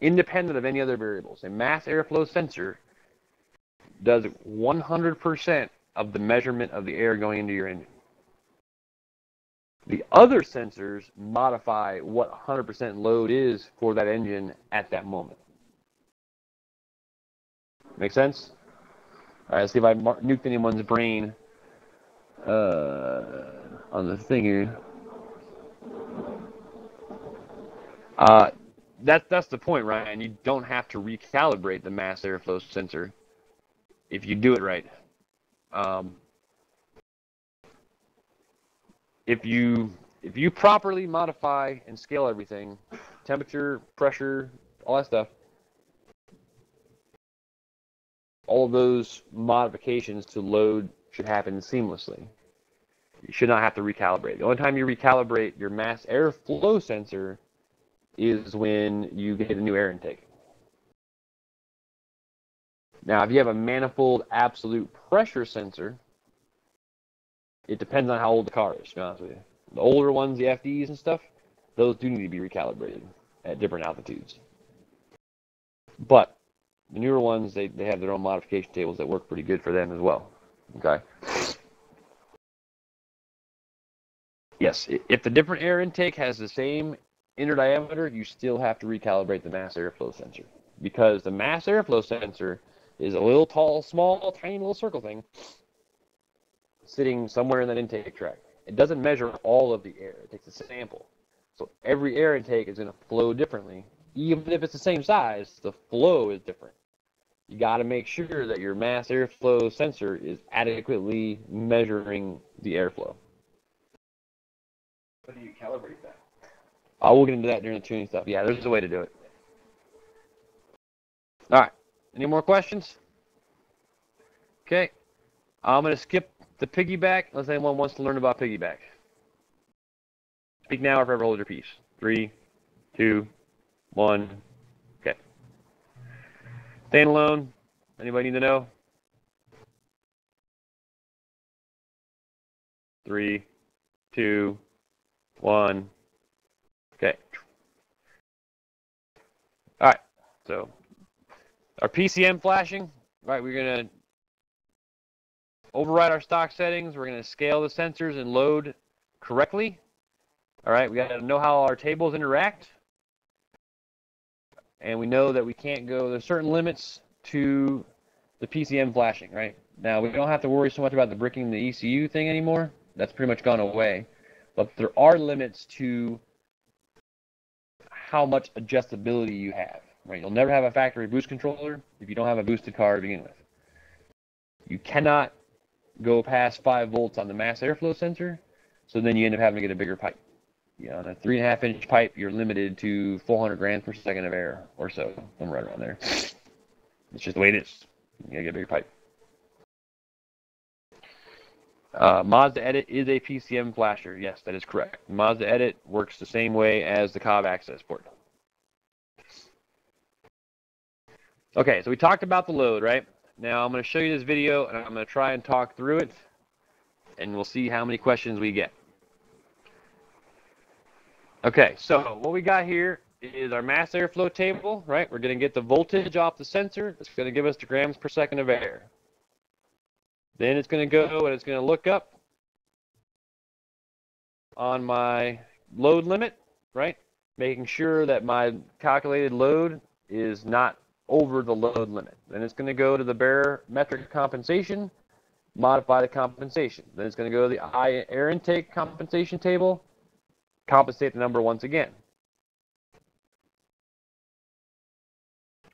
Speaker 1: independent of any other variables. A mass airflow sensor does 100% of the measurement of the air going into your engine. The other sensors modify what 100% load is for that engine at that moment. Make sense? All right, let's see if I nuked anyone's brain uh, on the thing here. Uh, that, that's the point, Ryan. You don't have to recalibrate the mass airflow sensor if you do it right. Um, if you if you properly modify and scale everything, temperature, pressure, all that stuff, all those modifications to load should happen seamlessly. You should not have to recalibrate. The only time you recalibrate your mass airflow sensor is when you get a new air intake. Now, if you have a manifold absolute pressure sensor, it depends on how old the car is, to be honest with you. The older ones, the FDs and stuff, those do need to be recalibrated at different altitudes. But the newer ones, they, they have their own modification tables that work pretty good for them as well. Okay. Yes, if the different air intake has the same inner diameter, you still have to recalibrate the mass airflow sensor because the mass airflow sensor is a little tall, small, tiny little circle thing sitting somewhere in that intake tract. It doesn't measure all of the air. It takes a sample. So every air intake is going to flow differently. Even if it's the same size, the flow is different. You got to make sure that your mass airflow sensor is adequately measuring the airflow.
Speaker 5: How do you calibrate that?
Speaker 1: I will get into that during the tuning stuff. Yeah, there's a way to do it. All right. Any more questions? Okay. I'm going to skip the piggyback unless anyone wants to learn about piggyback. Speak now or forever hold your peace. Three, two, one. Okay. Staying alone. Anybody need to know? Three, two, one. Okay. All right. So our PCM flashing, right? We're gonna override our stock settings. We're gonna scale the sensors and load correctly. All right. We gotta know how our tables interact, and we know that we can't go. There's certain limits to the PCM flashing, right? Now we don't have to worry so much about the bricking the ECU thing anymore. That's pretty much gone away. But there are limits to how much adjustability you have. Right? You'll never have a factory boost controller if you don't have a boosted car to begin with. You cannot go past five volts on the mass airflow sensor, so then you end up having to get a bigger pipe. You know, three and a half inch pipe, you're limited to 400 grams per second of air or so, I'm right around there. It's just the way it is. You gotta get a bigger pipe. Uh, MazdaEdit is a PCM flasher. Yes, that is correct. MazdaEdit works the same way as the Cobb Accessport. Okay, so we talked about the load, right? Now I'm going to show you this video and I'm going to try and talk through it and we'll see how many questions we get. Okay, so what we got here is our mass airflow table, right? We're going to get the voltage off the sensor. It's going to give us the grams per second of air. Then it's going to go and it's going to look up on my load limit, right? Making sure that my calculated load is not over the load limit. Then it's going to go to the barometric compensation, modify the compensation. Then it's going to go to the air intake compensation table, compensate the number once again.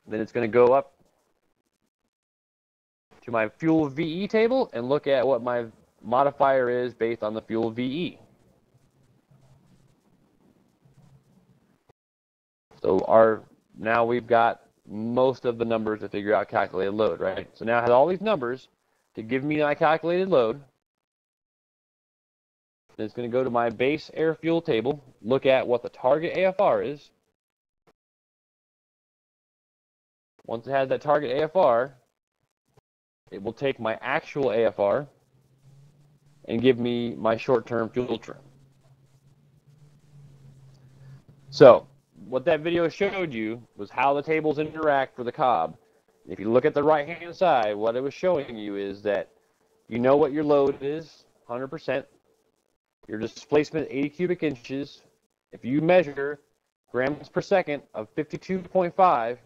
Speaker 1: Then it's going to go up to my fuel VE table and look at what my modifier is based on the fuel VE. So our now we've got most of the numbers to figure out calculated load, right? So now I have all these numbers to give me my calculated load. It's going to go to my base air fuel table, look at what the target AFR is. Once it has that target AFR, it will take my actual AFR and give me my short-term fuel trim. So what that video showed you was how the tables interact for the Cobb. If you look at the right-hand side, what it was showing you is that you know what your load is, 100%. Your displacement 80 cubic inches. If you measure grams per second of 52.5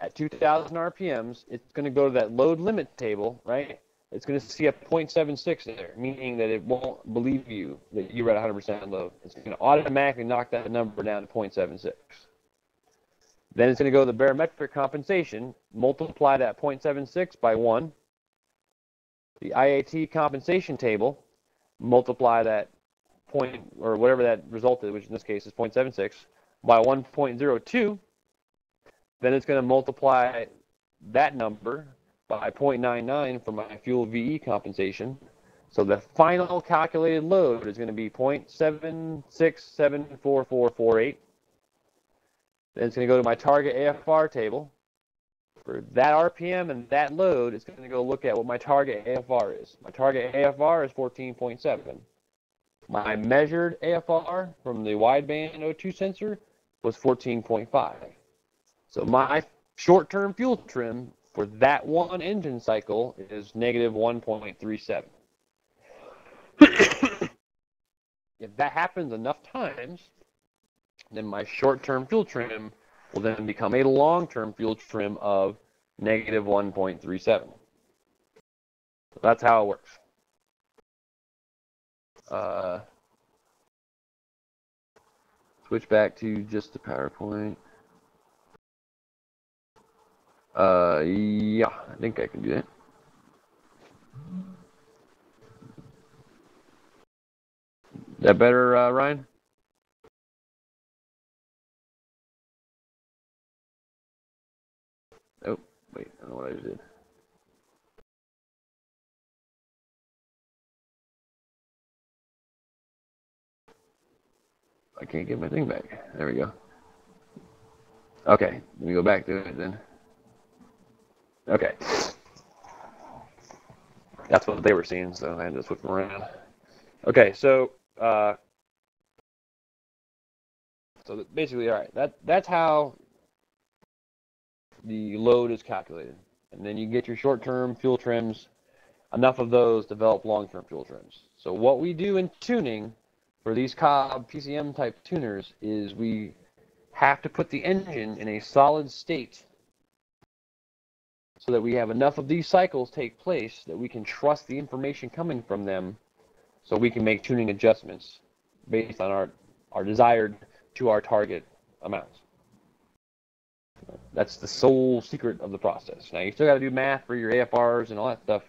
Speaker 1: at 2,000 RPMs, it's going to go to that load limit table, right? It's going to see a 0.76 there, meaning that it won't believe you that you're at 100% load. It's going to automatically knock that number down to 0.76. Then it's going to go to the barometric compensation, multiply that 0.76 by 1. The IAT compensation table, multiply that point, or whatever that resulted, which in this case is 0.76, by 1.02. Then it's going to multiply that number by 0.99 for my fuel VE compensation. So the final calculated load is going to be 0.76744448. Then it's going to go to my target AFR table. For that RPM and that load, it's going to go look at what my target AFR is. My target AFR is 14.7. My measured AFR from the wideband O2 sensor was 14.5. So my short-term fuel trim for that one engine cycle is negative 1.37. if that happens enough times, then my short-term fuel trim will then become a long-term fuel trim of negative 1.37. So that's how it works. Uh, switch back to just the PowerPoint. Uh, yeah, I think I can do that. That better, uh, Ryan? Wait, I don't know what I just did. I can't get my thing back. There we go. Okay, let me go back to it then. Okay. That's what they were seeing, so I had to switch them around. Okay, so uh, so basically, all right, that that's how the load is calculated, and then you get your short-term fuel trims. Enough of those develop long-term fuel trims. So what we do in tuning for these Cobb PCM type tuners is we have to put the engine in a solid state so that we have enough of these cycles take place that we can trust the information coming from them so we can make tuning adjustments based on our, our desired to our target amounts. That's the sole secret of the process. Now, you still got to do math for your AFRs and all that stuff,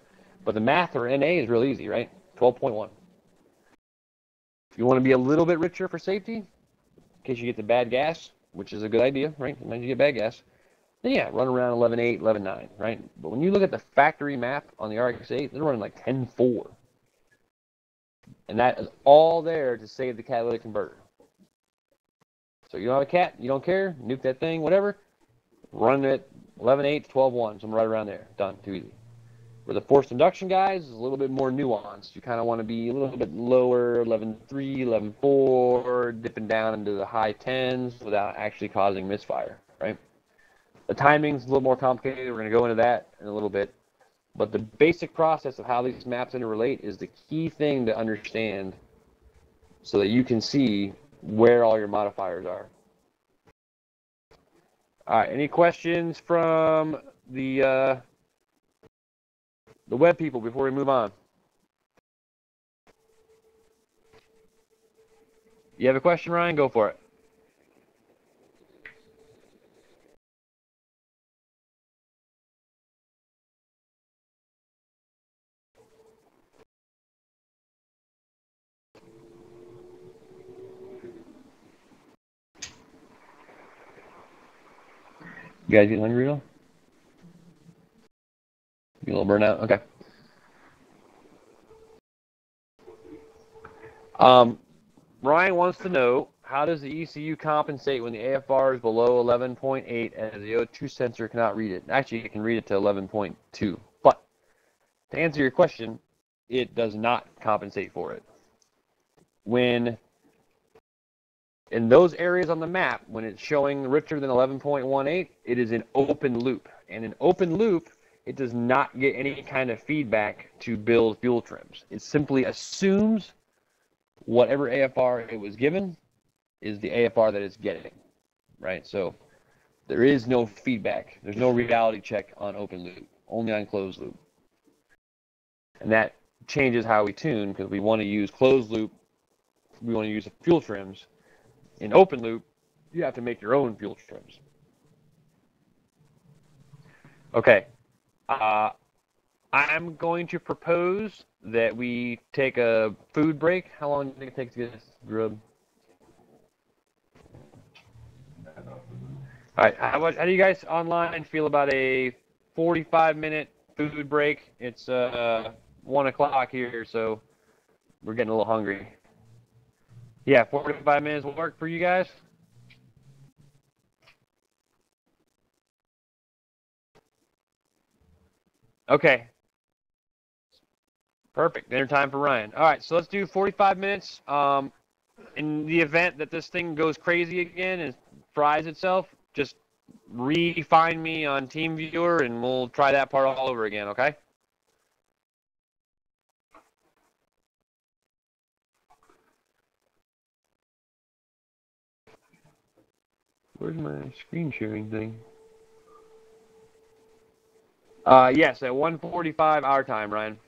Speaker 1: but the math for NA is real easy, right? 12.1. If you want to be a little bit richer for safety, in case you get the bad gas, which is a good idea, right? Sometimes you get bad gas, then yeah, run around 11.8, 11.9, right? But when you look at the factory map on the RX-8, they're running like 10.4. And that is all there to save the catalytic converter. So you don't have a cat, you don't care, nuke that thing, whatever. Run it 11.8 to 12.1, something right around there. Done, too easy. For the forced induction guys, it's a little bit more nuanced. You kind of want to be a little bit lower, 11.3, 11.4, dipping down into the high 10s without actually causing misfire, right? The timing's a little more complicated. We're going to go into that in a little bit. But the basic process of how these maps interrelate is the key thing to understand so that you can see where all your modifiers are. All right, any questions from the uh, the web people before we move on? You have a question, Ryan? Go for it. You guys get hungry at all? You a little burnout? Okay. Um, Ryan wants to know how does the ECU compensate when the AFR is below 11.8 and the O2 sensor cannot read it? Actually, it can read it to 11.2. But to answer your question, it does not compensate for it. When in those areas on the map, when it's showing richer than 11.18, it is an open loop. And an open loop, it does not get any kind of feedback to build fuel trims. It simply assumes whatever AFR it was given is the AFR that it's getting, right? So there is no feedback. There's no reality check on open loop, only on closed loop. And that changes how we tune because we want to use closed loop. We want to use fuel trims in open loop, you have to make your own fuel trims. Okay. Uh, I'm going to propose that we take a food break. How long do you think it takes to get this grub? All right. How, how do you guys online feel about a 45 minute food break? It's uh, 1 o'clock here, so we're getting a little hungry. Yeah, 45 minutes will work for you guys? Okay. Perfect. Dinner time for Ryan. All right, so let's do 45 minutes. Um, in the event that this thing goes crazy again and fries itself, just re-find me on TeamViewer and we'll try that part all over again, okay? Where's my screen sharing thing? Uh, yes, at 1:45 our time, Ryan.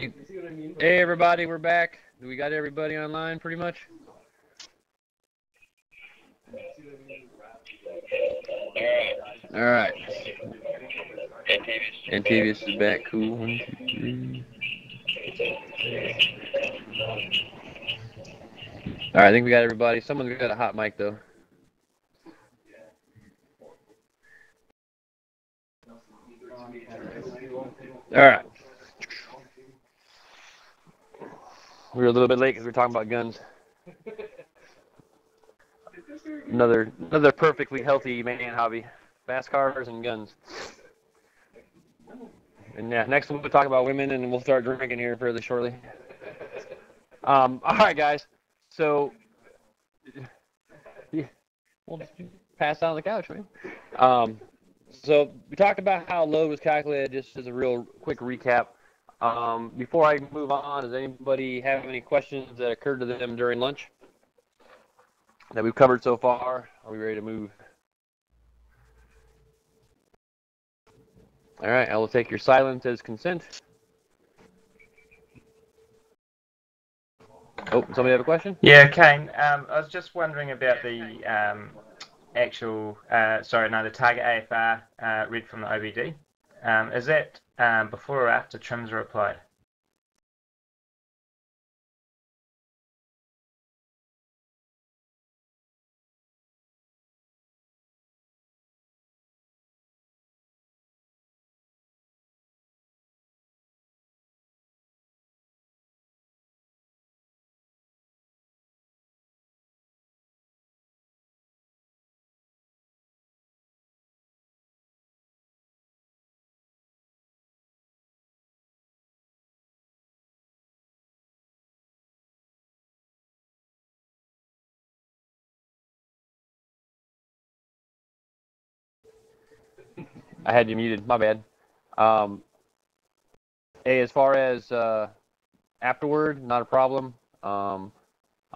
Speaker 1: Hey, everybody, we're back. We got everybody online pretty much. All right. Antavius is back. Cool. One, two, three. All right, I think we got everybody. Someone's got a hot mic though. All right. We were a little bit late because we were talking about guns. Another another perfectly healthy man hobby: fast cars and guns. And yeah, next we'll talk about women, and we'll start drinking here fairly shortly. Um, all right, guys. So, yeah, we'll pass out on the couch, man. Um, so we talked about how load was calculated. Just as a real quick recap. Um, before I move on, does anybody have any questions that occurred to them during lunch that we've covered so far? Are we ready to move? All right, I will take your silence as consent. Oh, somebody have a question?
Speaker 6: Yeah, Kane. Um, I was just wondering about the um, actual, uh, sorry, no, the target AFR uh, read from the OBD. Um, is that um, before or after trims are
Speaker 1: I had you muted. My bad. Um, hey, as far as uh, afterward, not a problem. Um,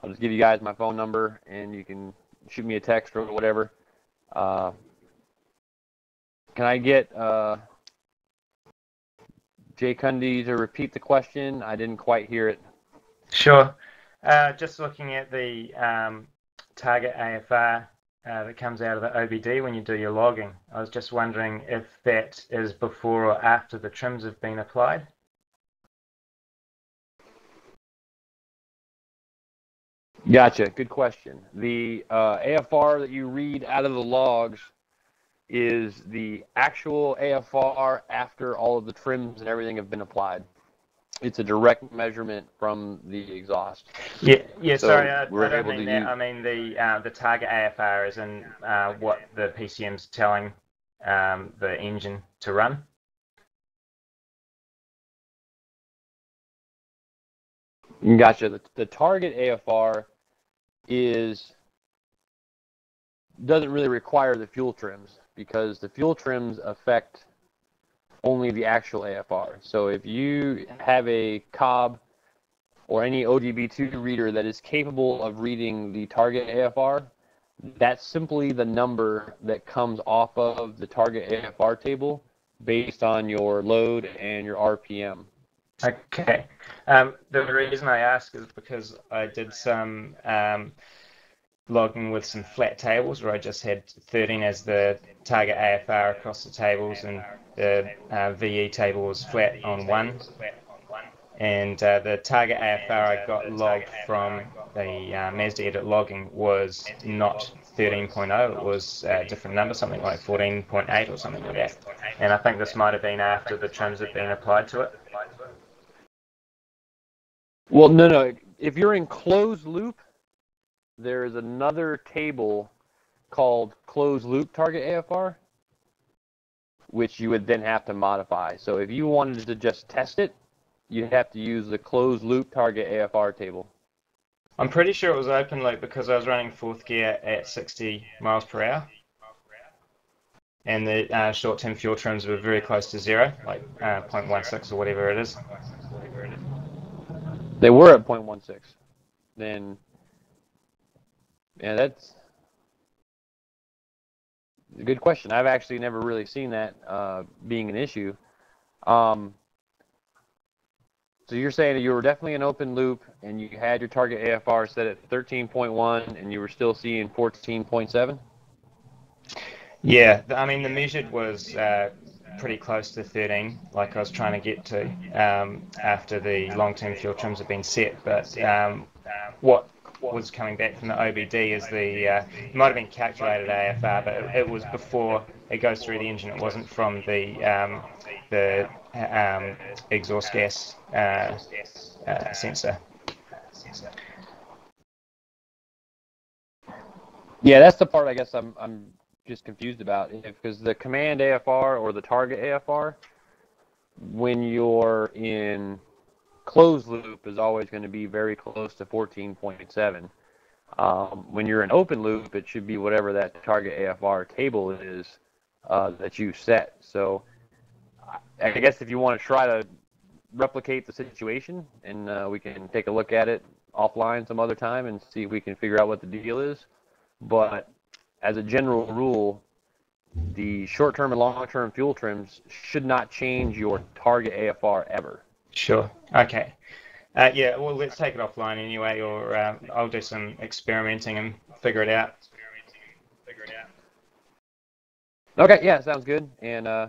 Speaker 1: I'll just give you guys my phone number, and you can shoot me a text or whatever. Uh, can I get uh, Jay Cundy to repeat the question? I didn't quite hear it.
Speaker 6: Sure. Uh, just looking at the um, target AFR uh, that comes out of the OBD when you do your logging. I was just wondering if that is before or after the trims have been applied.
Speaker 1: Gotcha. Good question. The uh, AFR that you read out of the logs is the actual AFR after all of the trims and everything have been applied. It's a direct measurement from the exhaust.
Speaker 6: Yeah, yeah.
Speaker 1: So
Speaker 6: sorry, I,
Speaker 1: we're
Speaker 6: I don't mean that.
Speaker 1: use-
Speaker 6: I mean the uh, the target AFR is in uh, what the PCM's telling um, the engine to run.
Speaker 1: Gotcha. The, the target AFR is doesn't really require the fuel trims because the fuel trims affect only the actual AFR. So if you have a Cobb or any ODB2 reader that is capable of reading the target AFR, that's simply the number that comes off of the target AFR table based on your load and your RPM.
Speaker 6: Okay. Um, the reason I ask is because I did some um, logging with some flat tables where I just had 13 as the target AFR across the tables and the uh, VE table was flat on one. And uh, the target AFR I got logged from the uh, MazdaEdit logging was not 13.0, it was a different number, something like 14.8 or something like that. And I think this might have been after the trims had been applied to it.
Speaker 1: Well, no, no. If you're in closed loop, there is another table called closed loop target AFR, which you would then have to modify. So if you wanted to just test it, you'd have to use the closed loop target AFR table.
Speaker 6: I'm pretty sure it was open loop because I was running fourth gear at 60 miles per hour. And the uh, short-term fuel trims were very close to zero, like uh, 0.16 or whatever it is.
Speaker 1: They were at 0.16. Then, yeah, that's good question. I've actually never really seen that uh, being an issue. Um, So you're saying that you were definitely an open loop and you had your target AFR set at 13.1 and you were still seeing 14.7?
Speaker 6: Yeah, I mean the measured was uh, pretty close to 13, like I was trying to get to um, after the long-term fuel trims have been set. But um, what was coming back from the OBD is the uh, it might have been calculated AFR, but it, it was before it goes through the engine. It wasn't from the um, the um, exhaust gas uh, uh, sensor.
Speaker 1: Yeah, that's the part I guess I'm I'm just confused about because the command AFR or the target AFR, when you're in closed loop, is always going to be very close to 14.7. Um, when you're in open loop, it should be whatever that target AFR table is uh, that you set. So I guess if you want to try to replicate the situation, and uh, we can take a look at it offline some other time and see if we can figure out what the deal is. But as a general rule, the short-term and long-term fuel trims should not change your target AFR ever.
Speaker 6: Sure. Okay. Uh, yeah. Well, let's take it offline anyway, or uh, I'll do some experimenting and figure it out.
Speaker 1: Okay, yeah, sounds good. And uh,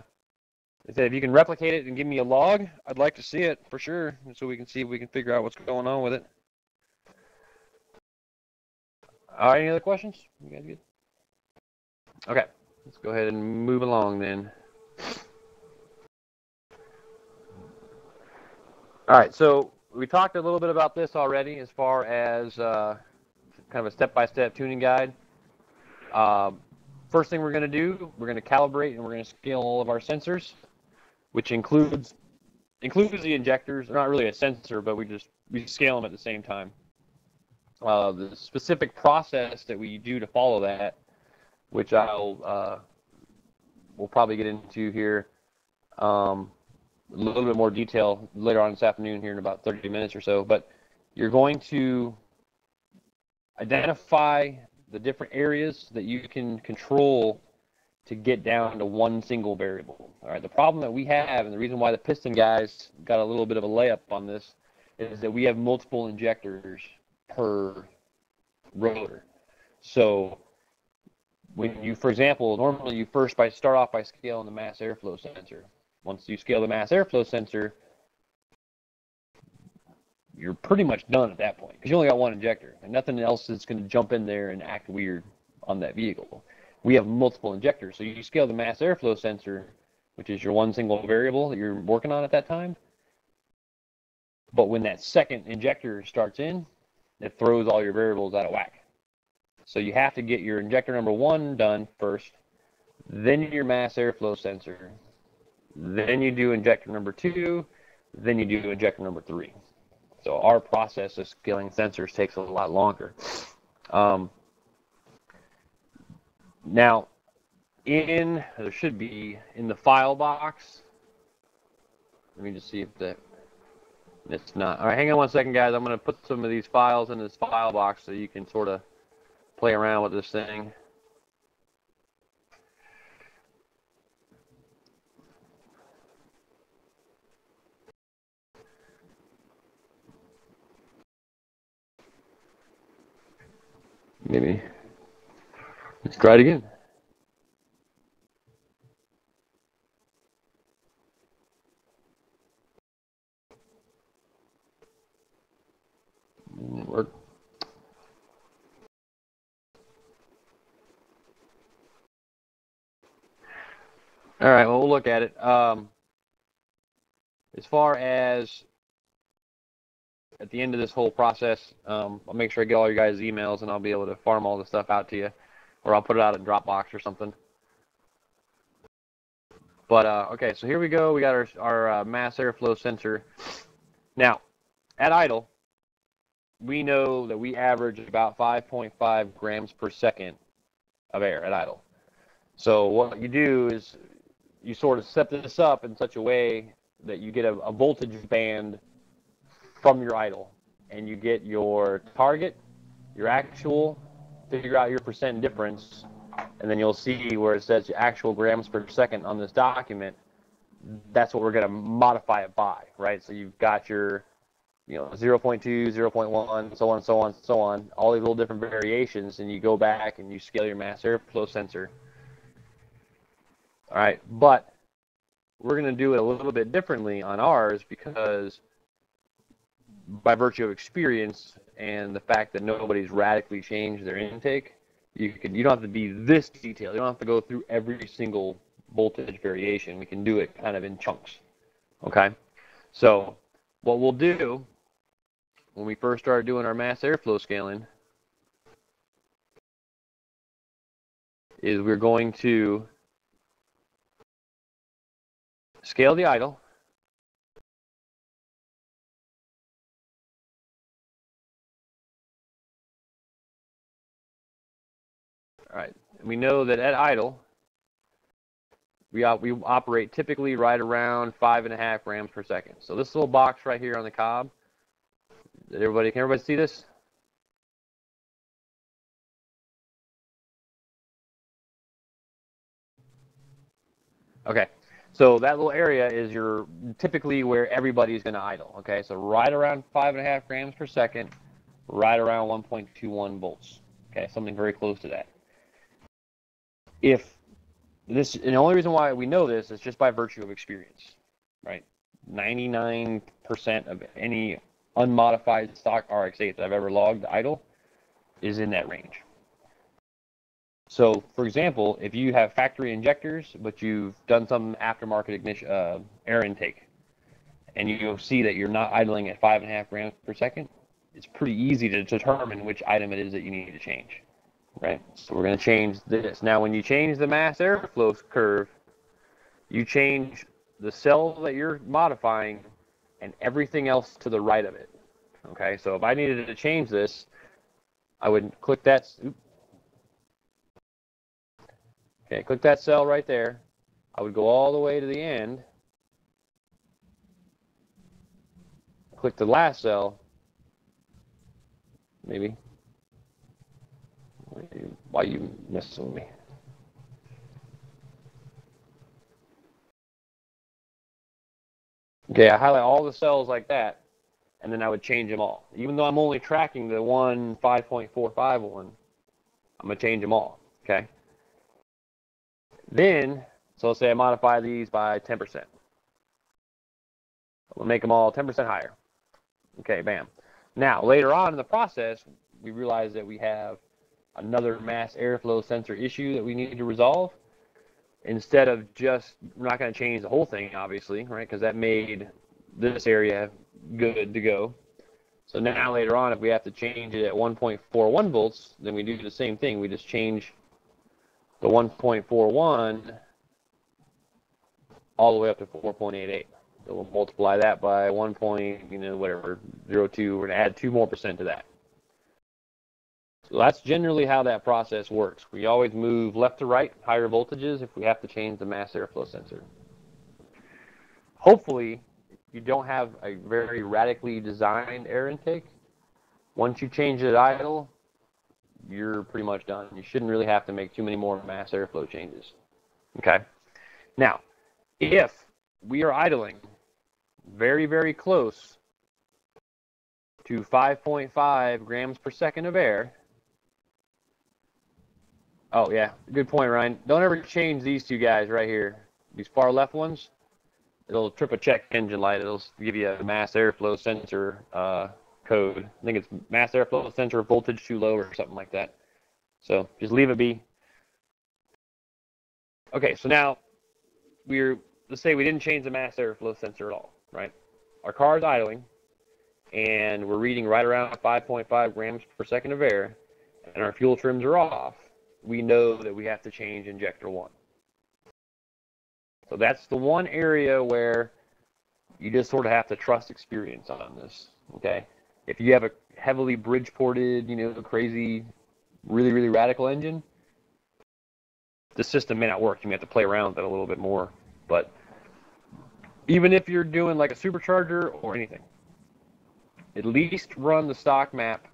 Speaker 1: I said if you can replicate it and give me a log, I'd like to see it for sure, so we can see if we can figure out what's going on with it. All right, any other questions? You guys good? Okay, let's go ahead and move along then. All right, so we talked a little bit about this already as far as uh, kind of a step-by-step tuning guide. Um, first thing we're going to do, we're going to calibrate and we're going to scale all of our sensors, which includes includes the injectors. They're not really a sensor, but we just we scale them at the same time. Uh, the specific process that we do to follow that, which I'll uh, we'll probably get into here um, a little bit more detail later on this afternoon here in about 30 minutes or so. But you're going to identify the different areas that you can control to get down to one single variable. All right. The problem that we have, and the reason why the piston guys got a little bit of a layup on this, is that we have multiple injectors per rotor. So when you, for example, normally you first by start off by scaling the mass airflow sensor. Once you scale the mass airflow sensor, you're pretty much done at that point because you only got one injector and nothing else is going to jump in there and act weird on that vehicle. We have multiple injectors, so you scale the mass airflow sensor, which is your one single variable that you're working on at that time. But when that second injector starts in, it throws all your variables out of whack. So you have to get your injector number one done first, then your mass airflow sensor, then you do injector number two, then you do injector number three. So our process of scaling sensors takes a lot longer. Um, now, in there should be in the file box. Let me just see if that it's not. All right, hang on one second, guys. I'm going to put some of these files in this file box so you can sort of play around with this thing. Maybe. Let's try it again. Work. All right, well, we'll look at it. Um, as far as at the end of this whole process, um, I'll make sure I get all your guys' emails and I'll be able to farm all the stuff out to you, or I'll put it out in Dropbox or something. But uh, okay, so here we go. We got our our uh, mass airflow sensor. Now, at idle, we know that we average about 5.5 grams per second of air at idle. So what you do is you sort of set this up in such a way that you get a, a voltage band from your idle, and you get your target, your actual, figure out your percent difference, and then you'll see where it says actual grams per second on this document. that's what we're going to modify it by, right? So you've got your, you know, 0.2, 0.1, so on, so on, so on, all these little different variations, and you go back and you scale your mass airflow sensor. All right, but we're going to do it a little bit differently on ours because by virtue of experience and the fact that nobody's radically changed their intake, you can you don't have to be this detailed. You don't have to go through every single voltage variation. We can do it kind of in chunks. Okay? So what we'll do when we first started doing our mass airflow scaling is we're going to scale the idle We know that at idle, we, we operate typically right around five and a half grams per second. So this little box right here on the Cobb, did everybody, can everybody see this? Okay, so that little area is your typically where everybody's going to idle. Okay, so right around five and a half grams per second, right around 1.21 volts. Okay, something very close to that if this, and the only reason why we know this is just by virtue of experience, right? 99% of any unmodified stock RX-8 that I've ever logged idle is in that range. So, for example, if you have factory injectors, but you've done some aftermarket ignition uh, air intake, and you see that you're not idling at five and a half grams per second, it's pretty easy to determine which item it is that you need to change right? So we're going to change this. Now, when you change the mass airflow curve, you change the cell that you're modifying and everything else to the right of it. Okay, so if I needed to change this, I would click that. Okay, click that cell right there. I would go all the way to the end. Click the last cell. Maybe. Why you messing with me? Okay, I highlight all the cells like that, and then I would change them all. Even though I'm only tracking the one 5.45 one, I'm going to change them all, okay? Then, so let's say I modify these by 10%. We'll make them all 10% higher. Okay, bam. Now, later on in the process, we realize that we have another mass airflow sensor issue that we need to resolve. Instead of just we're not going to change the whole thing obviously right? Because that made this area good to go. So now later on if we have to change it at 1.41 volts then we do the same thing. We just change the 1.41 all the way up to 4.88 so we'll multiply that by 1. Point, you know whatever 02 we're going to add 2 more percent to that so that's generally how that process works. We always move left to right, higher voltages, if we have to change the mass airflow sensor. Hopefully, you don't have a very radically designed air intake. Once you change it idle, you're pretty much done. You shouldn't really have to make too many more mass airflow changes. Okay? Now, if we are idling very, very close to 5.5 grams per second of air, Oh yeah, good point, Ryan. Don't ever change these two guys right here. These far left ones. It'll trip a check engine light. It'll give you a mass airflow sensor uh, code. I think it's mass airflow sensor voltage too low or something like that. So just leave it be. Okay, so now we're let's say we didn't change the mass airflow sensor at all, right? Our car is idling, and we're reading right around 5.5 grams per second of air, and our fuel trims are off we know that we have to change injector one. So that's the one area where you just sort of have to trust experience on this. Okay, if you have a heavily bridge ported, you know, crazy, really really radical engine, the system may not work. You may have to play around with it a little bit more. But even if you're doing like a supercharger or anything, at least run the stock map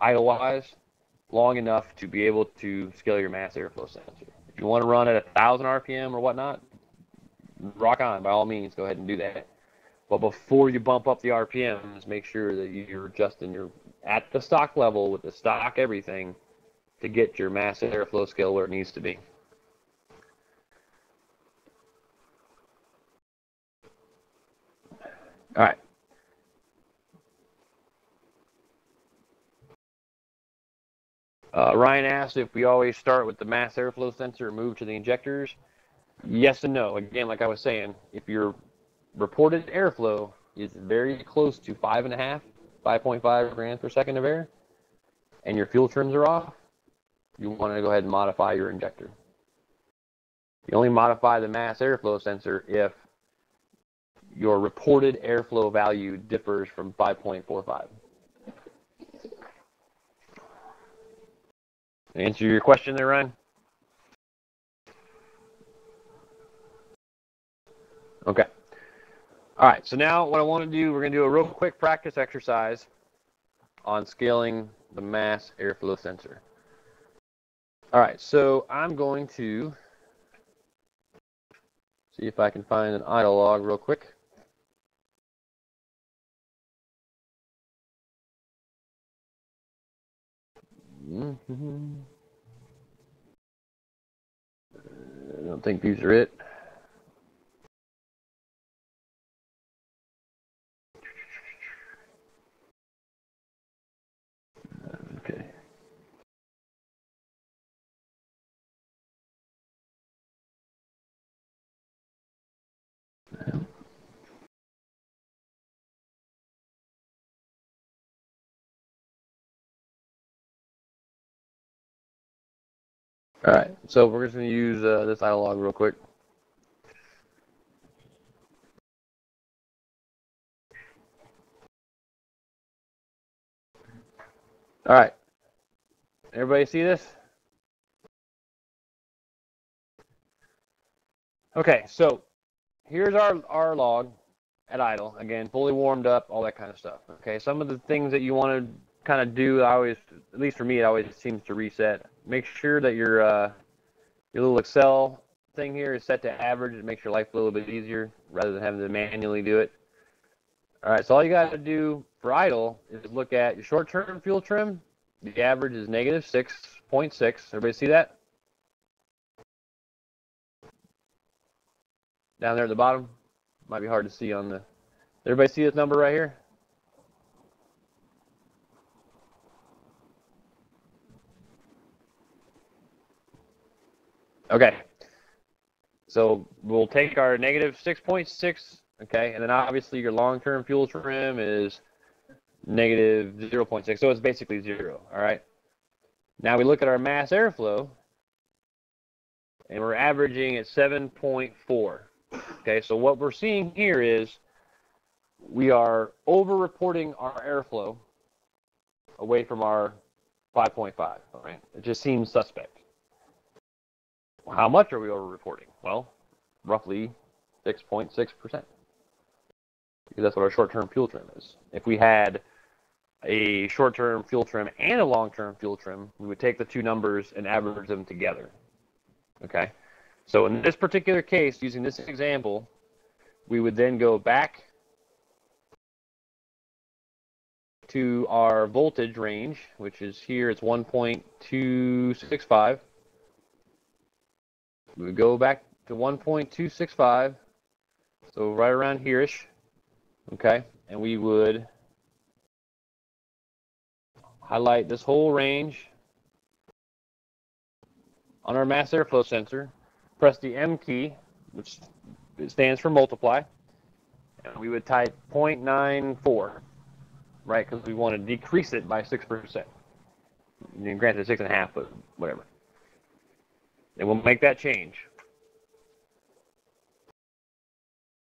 Speaker 1: idle wise long enough to be able to scale your mass airflow sensor. If you want to run at a thousand RPM or whatnot, rock on. By all means, go ahead and do that. But before you bump up the RPMs, make sure that you're adjusting your at the stock level with the stock everything to get your mass airflow scale where it needs to be. All right. Uh, Ryan asked if we always start with the mass airflow sensor and move to the injectors. Yes and no. Again, like I was saying, if your reported airflow is very close to five and a half, 5.5 grams per second of air, and your fuel trims are off, you want to go ahead and modify your injector. You only modify the mass airflow sensor if your reported airflow value differs from 5.45. Answer your question there, Ryan? Okay. All right, so now what I want to do, we're going to do a real quick practice exercise on scaling the mass airflow sensor. All right, so I'm going to see if I can find an idle log real quick. Mm-hmm. I don't think these are it. All right, so we're just going to use uh, this idle log real quick. All right, everybody see this? Okay, so here's our, our log at idle. Again, fully warmed up, all that kind of stuff. Okay, some of the things that you want to kind of do, I always, at least for me, it always seems to reset. Make sure that your uh, your little Excel thing here is set to average. It makes your life a little bit easier rather than having to manually do it. All right, so all you got to do for idle is look at your short-term fuel trim. The average is negative 6.6. Everybody see that? Down there at the bottom. Might be hard to see on the. Everybody see this number right here? Okay. So we'll take our negative 6.6, okay, and then obviously your long-term fuel trim is negative 0.6, so it's basically zero, all right? Now we look at our mass airflow, and we're averaging at 7.4, okay? So what we're seeing here is we are over-reporting our airflow away from our 5.5, all right? It just seems suspect. How much are we over-reporting? Well, roughly 6.6%. Because that's what our short-term fuel trim is. If we had a short-term fuel trim and a long-term fuel trim, we would take the two numbers and average them together. Okay? So in this particular case, using this example, we would then go back to our voltage range, which is here, it's 1.265 we would go back to 1.265, so right around here-ish, okay, and we would highlight this whole range on our mass airflow sensor, press the M key, which stands for multiply, and we would type 0.94, right, because we want to decrease it by 6%. Granted, six and a half, but whatever. And we'll make that change.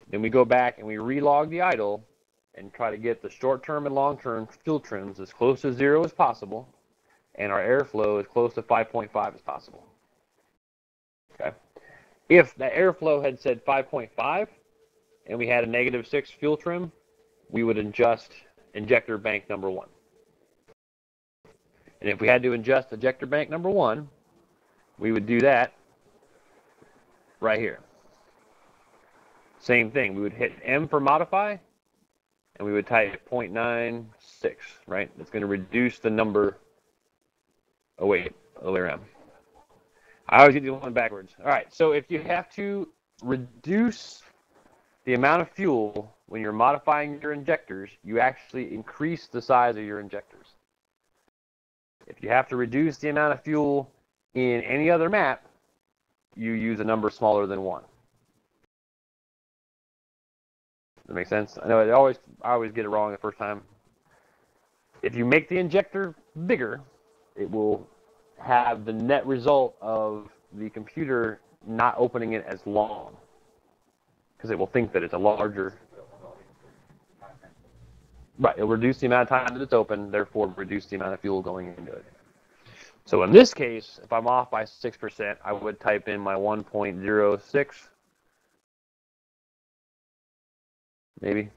Speaker 1: Then we go back and we relog the idle and try to get the short-term and long-term fuel trims as close to zero as possible and our airflow as close to 5.5 as possible. Okay. If the airflow had said 5.5 and we had a negative 6 fuel trim, we would adjust injector bank number 1. And if we had to adjust injector bank number 1, we would do that right here. Same thing. We would hit M for modify, and we would type 0.96, right? That's going to reduce the number. Oh, wait, oh, other way around. I always get the one backwards. All right, so if you have to reduce the amount of fuel when you're modifying your injectors, you actually increase the size of your injectors. If you have to reduce the amount of fuel in any other map, you use a number smaller than one. Does that make sense? I know I always I always get it wrong the first time. If you make the injector bigger, it will have the net result of the computer not opening it as long because it will think that it's a larger right it'll reduce the amount of time that it's open therefore reduce the amount of fuel going into it so in this case if i'm off by 6% i would type in my 1.06 maybe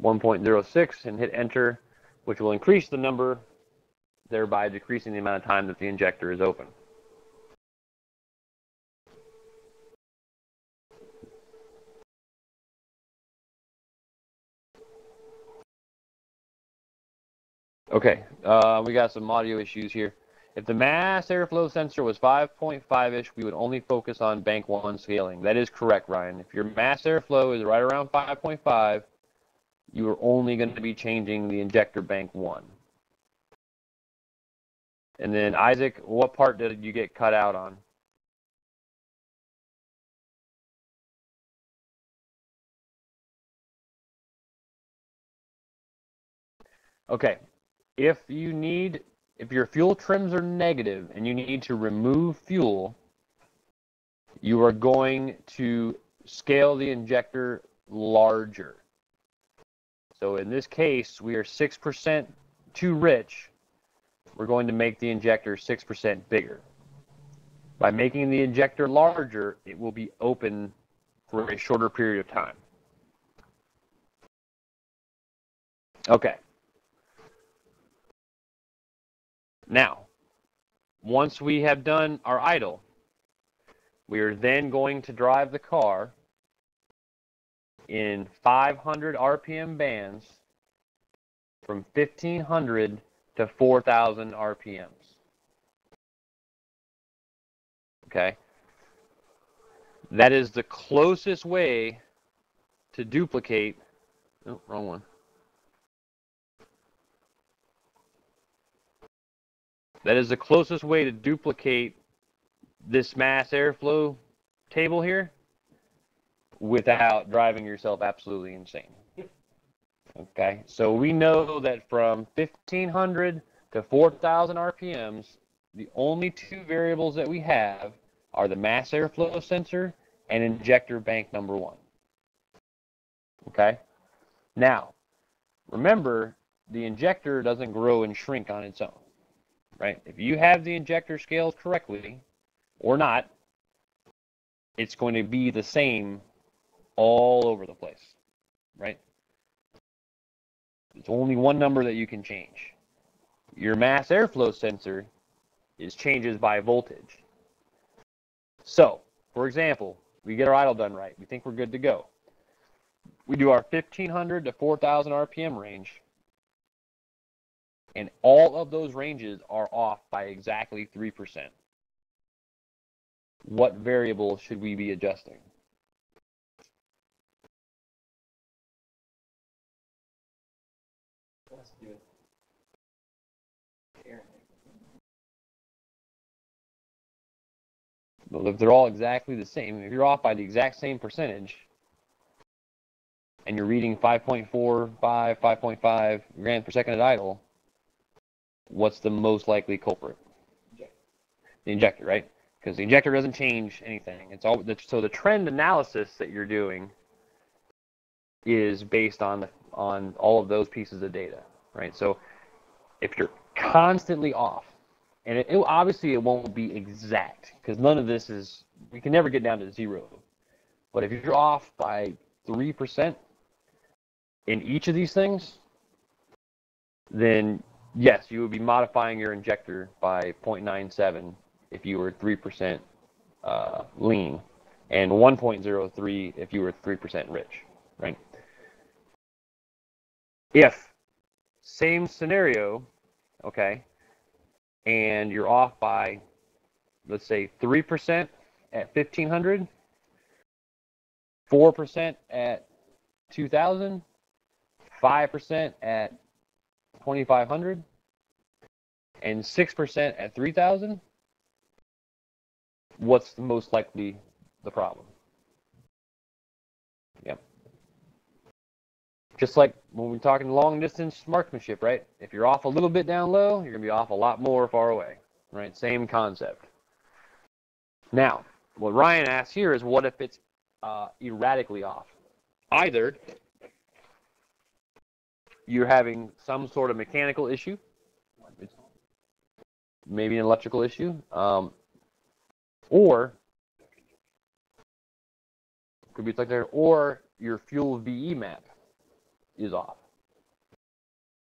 Speaker 1: 1.06 and hit enter which will increase the number, thereby decreasing the amount of time that the injector is open. Okay, uh, we got some audio issues here. If the mass airflow sensor was 5.5-ish, we would only focus on bank 1 scaling. That is correct, Ryan. If your mass airflow is right around 5.5, you are only going to be changing the injector bank 1. And then Isaac, what part did you get cut out on? Okay, if you need, if your fuel trims are negative and you need to remove fuel, you are going to scale the injector larger. So in this case, we are 6% too rich. We're going to make the injector 6% bigger. By making the injector larger, it will be open for a shorter period of time. Okay. Now, once we have done our idle, we are then going to drive the car in 500 RPM bands from 1500 to 4000 RPMs. Okay? That is the closest way to duplicate. Oh, wrong one. That is the closest way to duplicate this mass airflow table here without driving yourself absolutely insane. Okay, so we know that from 1500 to 4000 RPMs, the only two variables that we have are the mass airflow sensor and injector bank number one. Okay, now remember the injector doesn't grow and shrink on its own, right? If you have the injector scaled correctly or not, it's going to be the same all over the place, right? It's only one number that you can change. Your mass airflow sensor is changes by voltage. So, for example, we get our idle done right. We think we're good to go. We do our 1500 to 4000 RPM range, and all of those ranges are off by exactly 3%. What variable should we be adjusting? Well, if they're all exactly the same, if you're off by the exact same percentage, and you're reading 5.45, 5.5 grams per second at idle, what's the most likely culprit? The injector, right? Because the injector doesn't change anything. It's all so the trend analysis that you're doing is based on the, on all of those pieces of data, right? So if you're constantly off, and it, it obviously it won't be exact because none of this is we can never get down to zero. But if you're off by three percent in each of these things, then yes, you would be modifying your injector by 0.97 if you were three percent uh, lean, and 1.03 if you were 3% rich, right? If same scenario, okay, and you're off by, let's say, 3% at 1500, 4% at 2000, 5% at 2500, and 6% at 3000, what's the most likely the problem? Yep. Just like when we're talking long distance marksmanship, right? If you're off a little bit down low, you're going to be off a lot more far away, right? Same concept. Now, what Ryan asks here is what if it's uh, erratically off? Either you're having some sort of mechanical issue, maybe an electrical issue, um, or could be like there, or your fuel VE map is off.